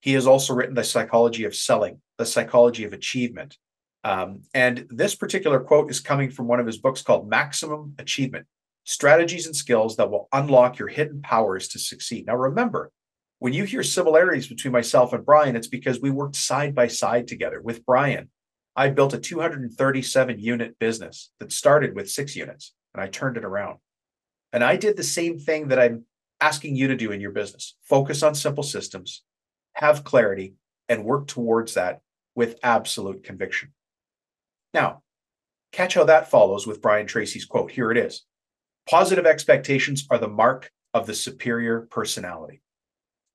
He has also written The Psychology of Selling, The Psychology of Achievement. Um, and this particular quote is coming from one of his books called Maximum Achievement Strategies and Skills That Will Unlock Your Hidden Powers to Succeed. Now, remember, when you hear similarities between myself and Brian, it's because we worked side by side together. With Brian, I built a 237 unit business that started with six units and I turned it around. And I did the same thing that I'm asking you to do in your business focus on simple systems, have clarity, and work towards that with absolute conviction. Now, catch how that follows with Brian Tracy's quote. Here it is Positive expectations are the mark of the superior personality.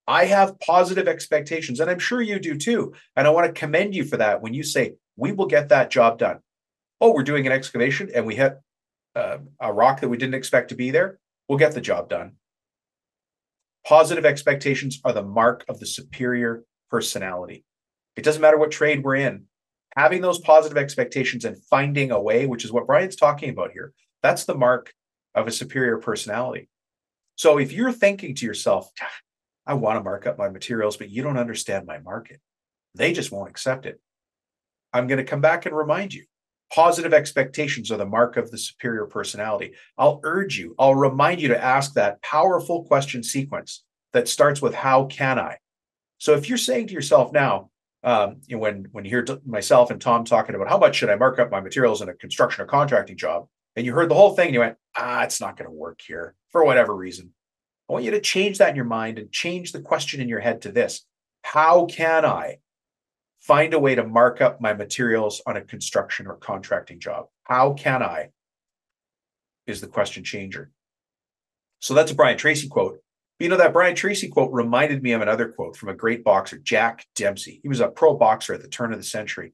I have positive expectations, and I'm sure you do too. And I want to commend you for that when you say, we will get that job done. Oh, we're doing an excavation and we hit uh, a rock that we didn't expect to be there. We'll get the job done. Positive expectations are the mark of the superior personality. It doesn't matter what trade we're in. Having those positive expectations and finding a way, which is what Brian's talking about here, that's the mark of a superior personality. So if you're thinking to yourself, I want to mark up my materials, but you don't understand my market, they just won't accept it. I'm going to come back and remind you positive expectations are the mark of the superior personality. I'll urge you, I'll remind you to ask that powerful question sequence that starts with, How can I? So if you're saying to yourself now, um, you know, when when you hear t- myself and Tom talking about how much should I mark up my materials in a construction or contracting job, and you heard the whole thing, and you went, ah, it's not going to work here for whatever reason. I want you to change that in your mind and change the question in your head to this: How can I find a way to mark up my materials on a construction or contracting job? How can I? Is the question changer. So that's a Brian Tracy quote. You know, that Brian Tracy quote reminded me of another quote from a great boxer, Jack Dempsey. He was a pro boxer at the turn of the century.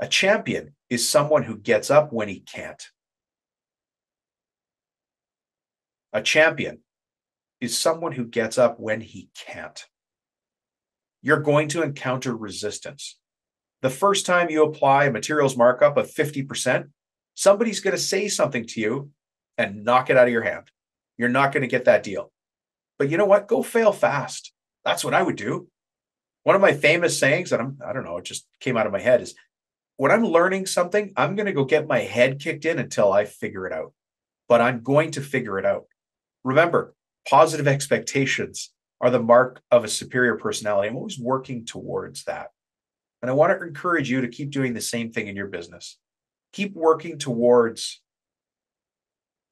A champion is someone who gets up when he can't. A champion is someone who gets up when he can't. You're going to encounter resistance. The first time you apply a materials markup of 50%, somebody's going to say something to you and knock it out of your hand. You're not going to get that deal. But you know what? Go fail fast. That's what I would do. One of my famous sayings, and I'm, I don't know, it just came out of my head is when I'm learning something, I'm going to go get my head kicked in until I figure it out. But I'm going to figure it out. Remember, positive expectations are the mark of a superior personality. I'm always working towards that. And I want to encourage you to keep doing the same thing in your business. Keep working towards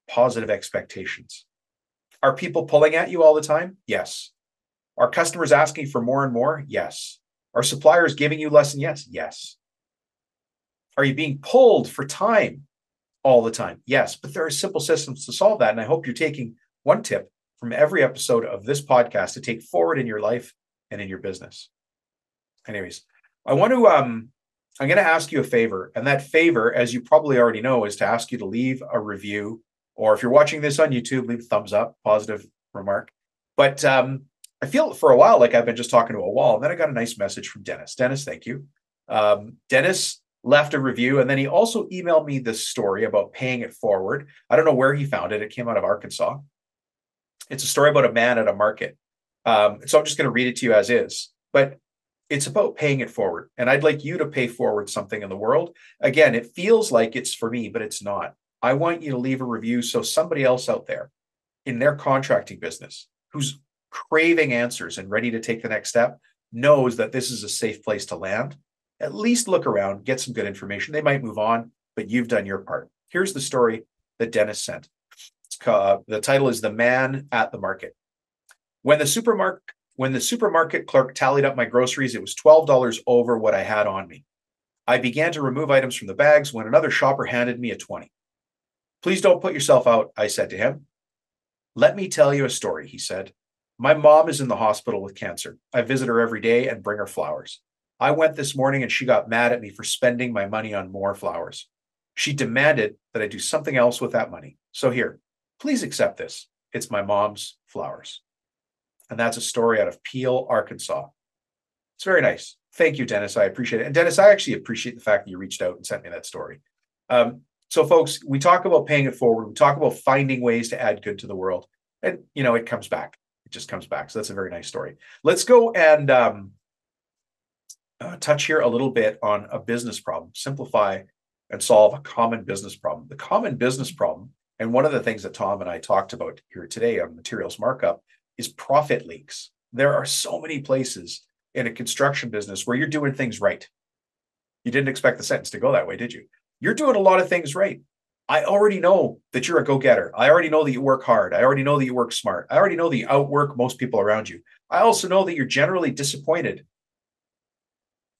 positive expectations. Are people pulling at you all the time? Yes. Are customers asking for more and more? Yes. Are suppliers giving you less and yes? Yes. Are you being pulled for time all the time? Yes. But there are simple systems to solve that. And I hope you're taking one tip from every episode of this podcast to take forward in your life and in your business. Anyways, I want to um I'm going to ask you a favor, and that favor, as you probably already know, is to ask you to leave a review or if you're watching this on YouTube, leave a thumbs up, positive remark. But um, I feel for a while like I've been just talking to a wall. And then I got a nice message from Dennis. Dennis, thank you. Um, Dennis left a review and then he also emailed me this story about paying it forward. I don't know where he found it. It came out of Arkansas. It's a story about a man at a market. Um, so I'm just going to read it to you as is. But it's about paying it forward. And I'd like you to pay forward something in the world. Again, it feels like it's for me, but it's not. I want you to leave a review so somebody else out there in their contracting business who's craving answers and ready to take the next step knows that this is a safe place to land. At least look around, get some good information. They might move on, but you've done your part. Here's the story that Dennis sent. Called, the title is The Man at the Market. When the supermarket when the supermarket clerk tallied up my groceries, it was $12 over what I had on me. I began to remove items from the bags when another shopper handed me a 20. Please don't put yourself out, I said to him. Let me tell you a story, he said. My mom is in the hospital with cancer. I visit her every day and bring her flowers. I went this morning and she got mad at me for spending my money on more flowers. She demanded that I do something else with that money. So here, please accept this. It's my mom's flowers. And that's a story out of Peel, Arkansas. It's very nice. Thank you, Dennis. I appreciate it. And Dennis, I actually appreciate the fact that you reached out and sent me that story. Um, so, folks, we talk about paying it forward. We talk about finding ways to add good to the world, and you know, it comes back. It just comes back. So that's a very nice story. Let's go and um, uh, touch here a little bit on a business problem. Simplify and solve a common business problem. The common business problem, and one of the things that Tom and I talked about here today on materials markup, is profit leaks. There are so many places in a construction business where you're doing things right. You didn't expect the sentence to go that way, did you? you're doing a lot of things right. I already know that you're a go getter. I already know that you work hard. I already know that you work smart. I already know that you outwork most people around you. I also know that you're generally disappointed,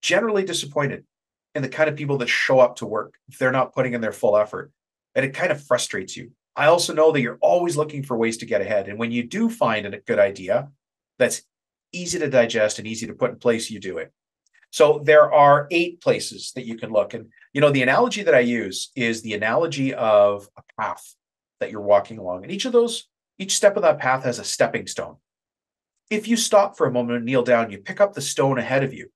generally disappointed in the kind of people that show up to work if they're not putting in their full effort. And it kind of frustrates you. I also know that you're always looking for ways to get ahead. And when you do find a good idea that's easy to digest and easy to put in place, you do it. So there are eight places that you can look. And, you know, the analogy that I use is the analogy of a path that you're walking along. And each of those, each step of that path has a stepping stone. If you stop for a moment and kneel down, you pick up the stone ahead of you.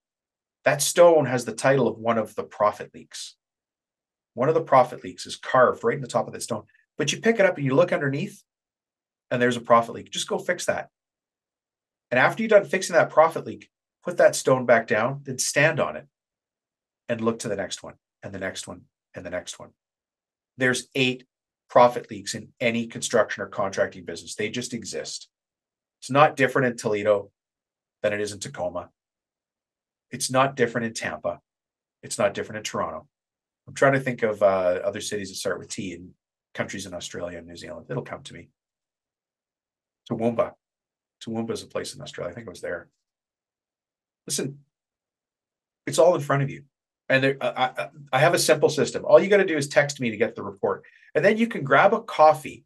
That stone has the title of one of the profit leaks. One of the profit leaks is carved right in the top of that stone. But you pick it up and you look underneath, and there's a profit leak. Just go fix that. And after you're done fixing that profit leak, put that stone back down, then stand on it and look to the next one and the next one and the next one. There's eight profit leaks in any construction or contracting business. They just exist. It's not different in Toledo than it is in Tacoma. It's not different in Tampa. It's not different in Toronto. I'm trying to think of uh, other cities that start with T in countries in Australia and New Zealand. It'll come to me. Toowoomba. Toowoomba is a place in Australia. I think it was there. Listen, it's all in front of you. And there, I, I have a simple system. All you got to do is text me to get the report. And then you can grab a coffee,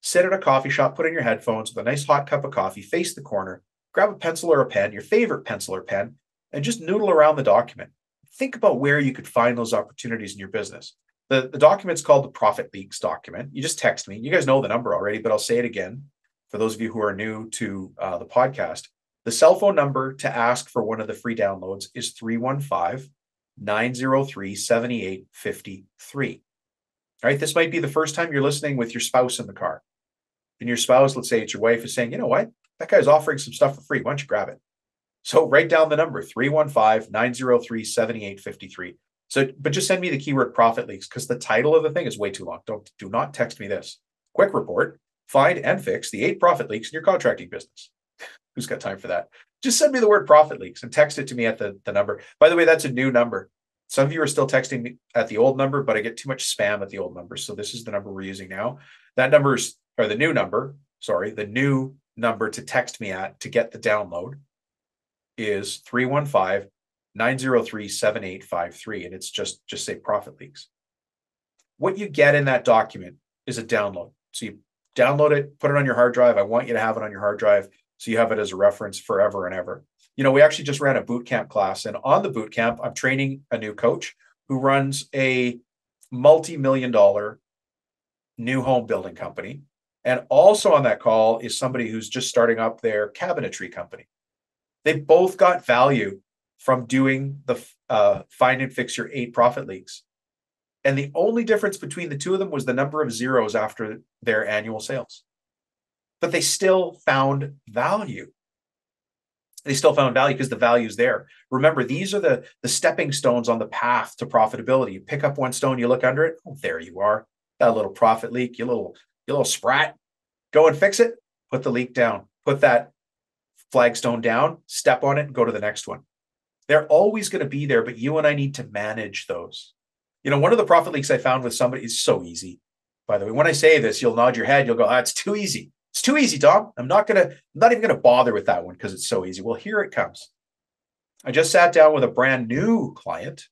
sit at a coffee shop, put in your headphones with a nice hot cup of coffee, face the corner, grab a pencil or a pen, your favorite pencil or pen, and just noodle around the document. Think about where you could find those opportunities in your business. The, the document's called the Profit Leaks document. You just text me. You guys know the number already, but I'll say it again for those of you who are new to uh, the podcast. The cell phone number to ask for one of the free downloads is 315 903 7853. All right, this might be the first time you're listening with your spouse in the car. And your spouse, let's say it's your wife, is saying, you know what? That guy's offering some stuff for free. Why don't you grab it? So write down the number 315 903 7853. So, but just send me the keyword profit leaks because the title of the thing is way too long. Don't do not text me this. Quick report, find and fix the eight profit leaks in your contracting business. Who's got time for that? Just send me the word profit leaks and text it to me at the, the number. By the way, that's a new number. Some of you are still texting me at the old number, but I get too much spam at the old number. So this is the number we're using now. That number is, or the new number, sorry, the new number to text me at to get the download is 315 903 7853. And it's just, just say profit leaks. What you get in that document is a download. So you download it, put it on your hard drive. I want you to have it on your hard drive so you have it as a reference forever and ever you know, we actually just ran a boot camp class, and on the boot camp, I'm training a new coach who runs a multi-million dollar new home building company. And also on that call is somebody who's just starting up their cabinetry company. They both got value from doing the uh, find and fix your eight profit leaks. And the only difference between the two of them was the number of zeros after their annual sales. But they still found value they still found value because the value is there. Remember, these are the the stepping stones on the path to profitability. You pick up one stone, you look under it. Oh, there you are. That little profit leak, you little you little sprat. Go and fix it. Put the leak down. Put that flagstone down. Step on it go to the next one. They're always going to be there, but you and I need to manage those. You know, one of the profit leaks I found with somebody is so easy. By the way, when I say this, you'll nod your head. You'll go, "That's too easy." It's too easy, Tom. I'm not gonna, I'm not even gonna bother with that one because it's so easy. Well, here it comes. I just sat down with a brand new client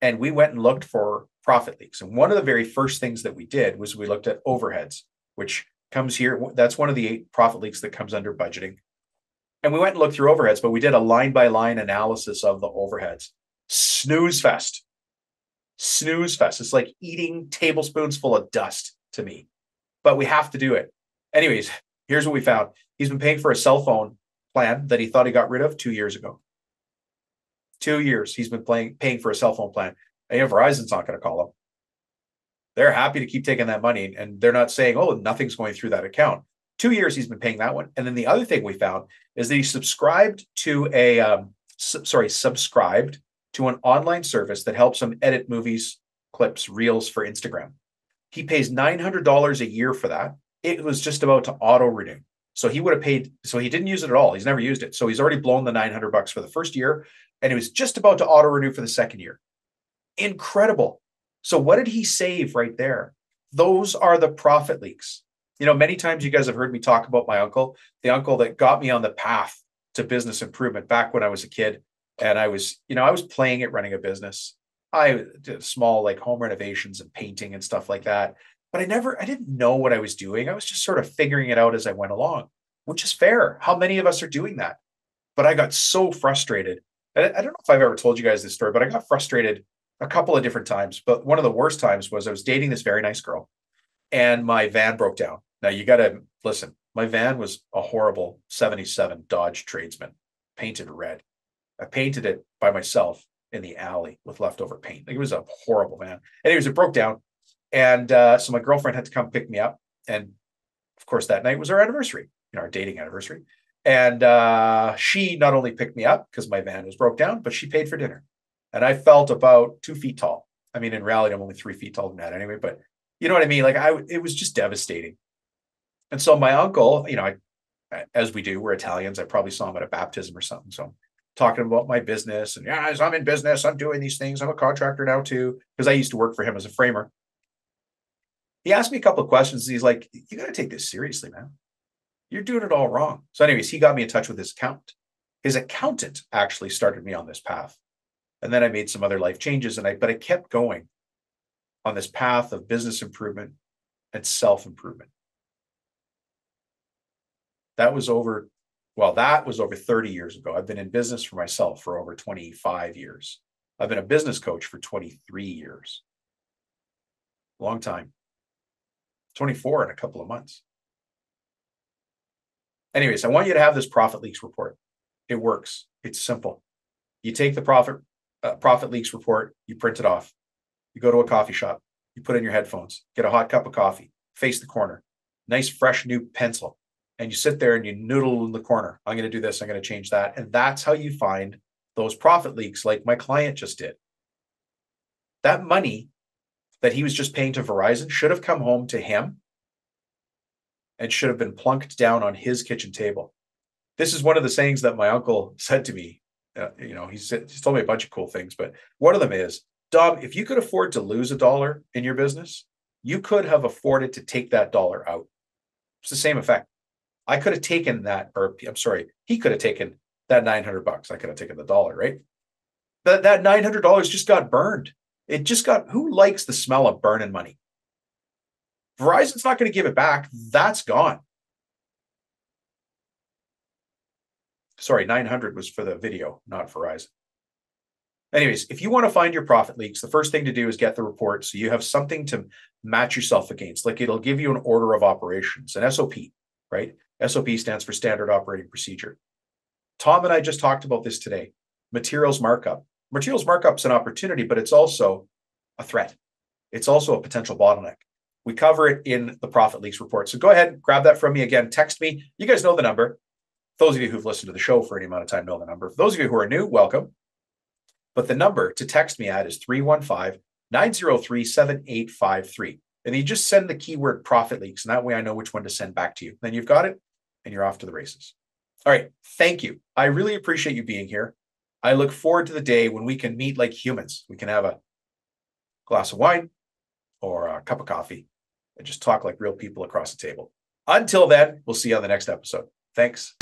and we went and looked for profit leaks. And one of the very first things that we did was we looked at overheads, which comes here. That's one of the eight profit leaks that comes under budgeting. And we went and looked through overheads, but we did a line by line analysis of the overheads. Snooze fest. Snooze fest. It's like eating tablespoons full of dust to me, but we have to do it. Anyways, here's what we found. He's been paying for a cell phone plan that he thought he got rid of two years ago. Two years he's been playing, paying for a cell phone plan. And know, Verizon's not going to call him. They're happy to keep taking that money, and they're not saying, "Oh, nothing's going through that account." Two years he's been paying that one, and then the other thing we found is that he subscribed to a um, su- sorry subscribed to an online service that helps him edit movies, clips, reels for Instagram. He pays nine hundred dollars a year for that it was just about to auto renew. So he would have paid. So he didn't use it at all. He's never used it. So he's already blown the 900 bucks for the first year, and it was just about to auto renew for the second year. Incredible. So what did he save right there? Those are the profit leaks. You know, many times you guys have heard me talk about my uncle, the uncle that got me on the path to business improvement back when I was a kid. And I was, you know, I was playing at running a business. I did small like home renovations and painting and stuff like that but I never, I didn't know what I was doing. I was just sort of figuring it out as I went along, which is fair. How many of us are doing that? But I got so frustrated. I, I don't know if I've ever told you guys this story, but I got frustrated a couple of different times. But one of the worst times was I was dating this very nice girl and my van broke down. Now you got to listen, my van was a horrible 77 Dodge tradesman painted red. I painted it by myself in the alley with leftover paint. Like it was a horrible van. Anyways, it broke down. And uh, so my girlfriend had to come pick me up. And of course, that night was our anniversary, you know, our dating anniversary. And uh, she not only picked me up because my van was broke down, but she paid for dinner. And I felt about two feet tall. I mean, in reality, I'm only three feet tall than that anyway, but you know what I mean? Like I, it was just devastating. And so my uncle, you know, I, as we do, we're Italians. I probably saw him at a baptism or something. So I'm talking about my business and yeah, I'm in business. I'm doing these things. I'm a contractor now too, because I used to work for him as a framer. He asked me a couple of questions. he's like, you got to take this seriously, man. You're doing it all wrong. So, anyways, he got me in touch with his accountant. His accountant actually started me on this path. And then I made some other life changes and I, but I kept going on this path of business improvement and self improvement. That was over, well, that was over 30 years ago. I've been in business for myself for over 25 years. I've been a business coach for 23 years. Long time. 24 in a couple of months. Anyways, I want you to have this profit leaks report. It works. It's simple. You take the profit uh, profit leaks report, you print it off. You go to a coffee shop, you put in your headphones, get a hot cup of coffee, face the corner, nice fresh new pencil, and you sit there and you noodle in the corner. I'm going to do this, I'm going to change that. And that's how you find those profit leaks like my client just did. That money that he was just paying to Verizon should have come home to him and should have been plunked down on his kitchen table. This is one of the sayings that my uncle said to me. Uh, you know, he said he's told me a bunch of cool things, but one of them is, Dom, if you could afford to lose a dollar in your business, you could have afforded to take that dollar out. It's the same effect. I could have taken that, or I'm sorry, he could have taken that 900 bucks. I could have taken the dollar, right? That that $900 just got burned. It just got, who likes the smell of burning money? Verizon's not going to give it back. That's gone. Sorry, 900 was for the video, not Verizon. Anyways, if you want to find your profit leaks, the first thing to do is get the report so you have something to match yourself against. Like it'll give you an order of operations, an SOP, right? SOP stands for standard operating procedure. Tom and I just talked about this today. Materials markup. Materials markup's an opportunity, but it's also a threat. It's also a potential bottleneck. We cover it in the profit leaks report. So go ahead, grab that from me again. Text me. You guys know the number. Those of you who've listened to the show for any amount of time know the number. For those of you who are new, welcome. But the number to text me at is 315 903 7853. And you just send the keyword profit leaks, and that way I know which one to send back to you. Then you've got it and you're off to the races. All right. Thank you. I really appreciate you being here. I look forward to the day when we can meet like humans. We can have a glass of wine or a cup of coffee and just talk like real people across the table. Until then, we'll see you on the next episode. Thanks.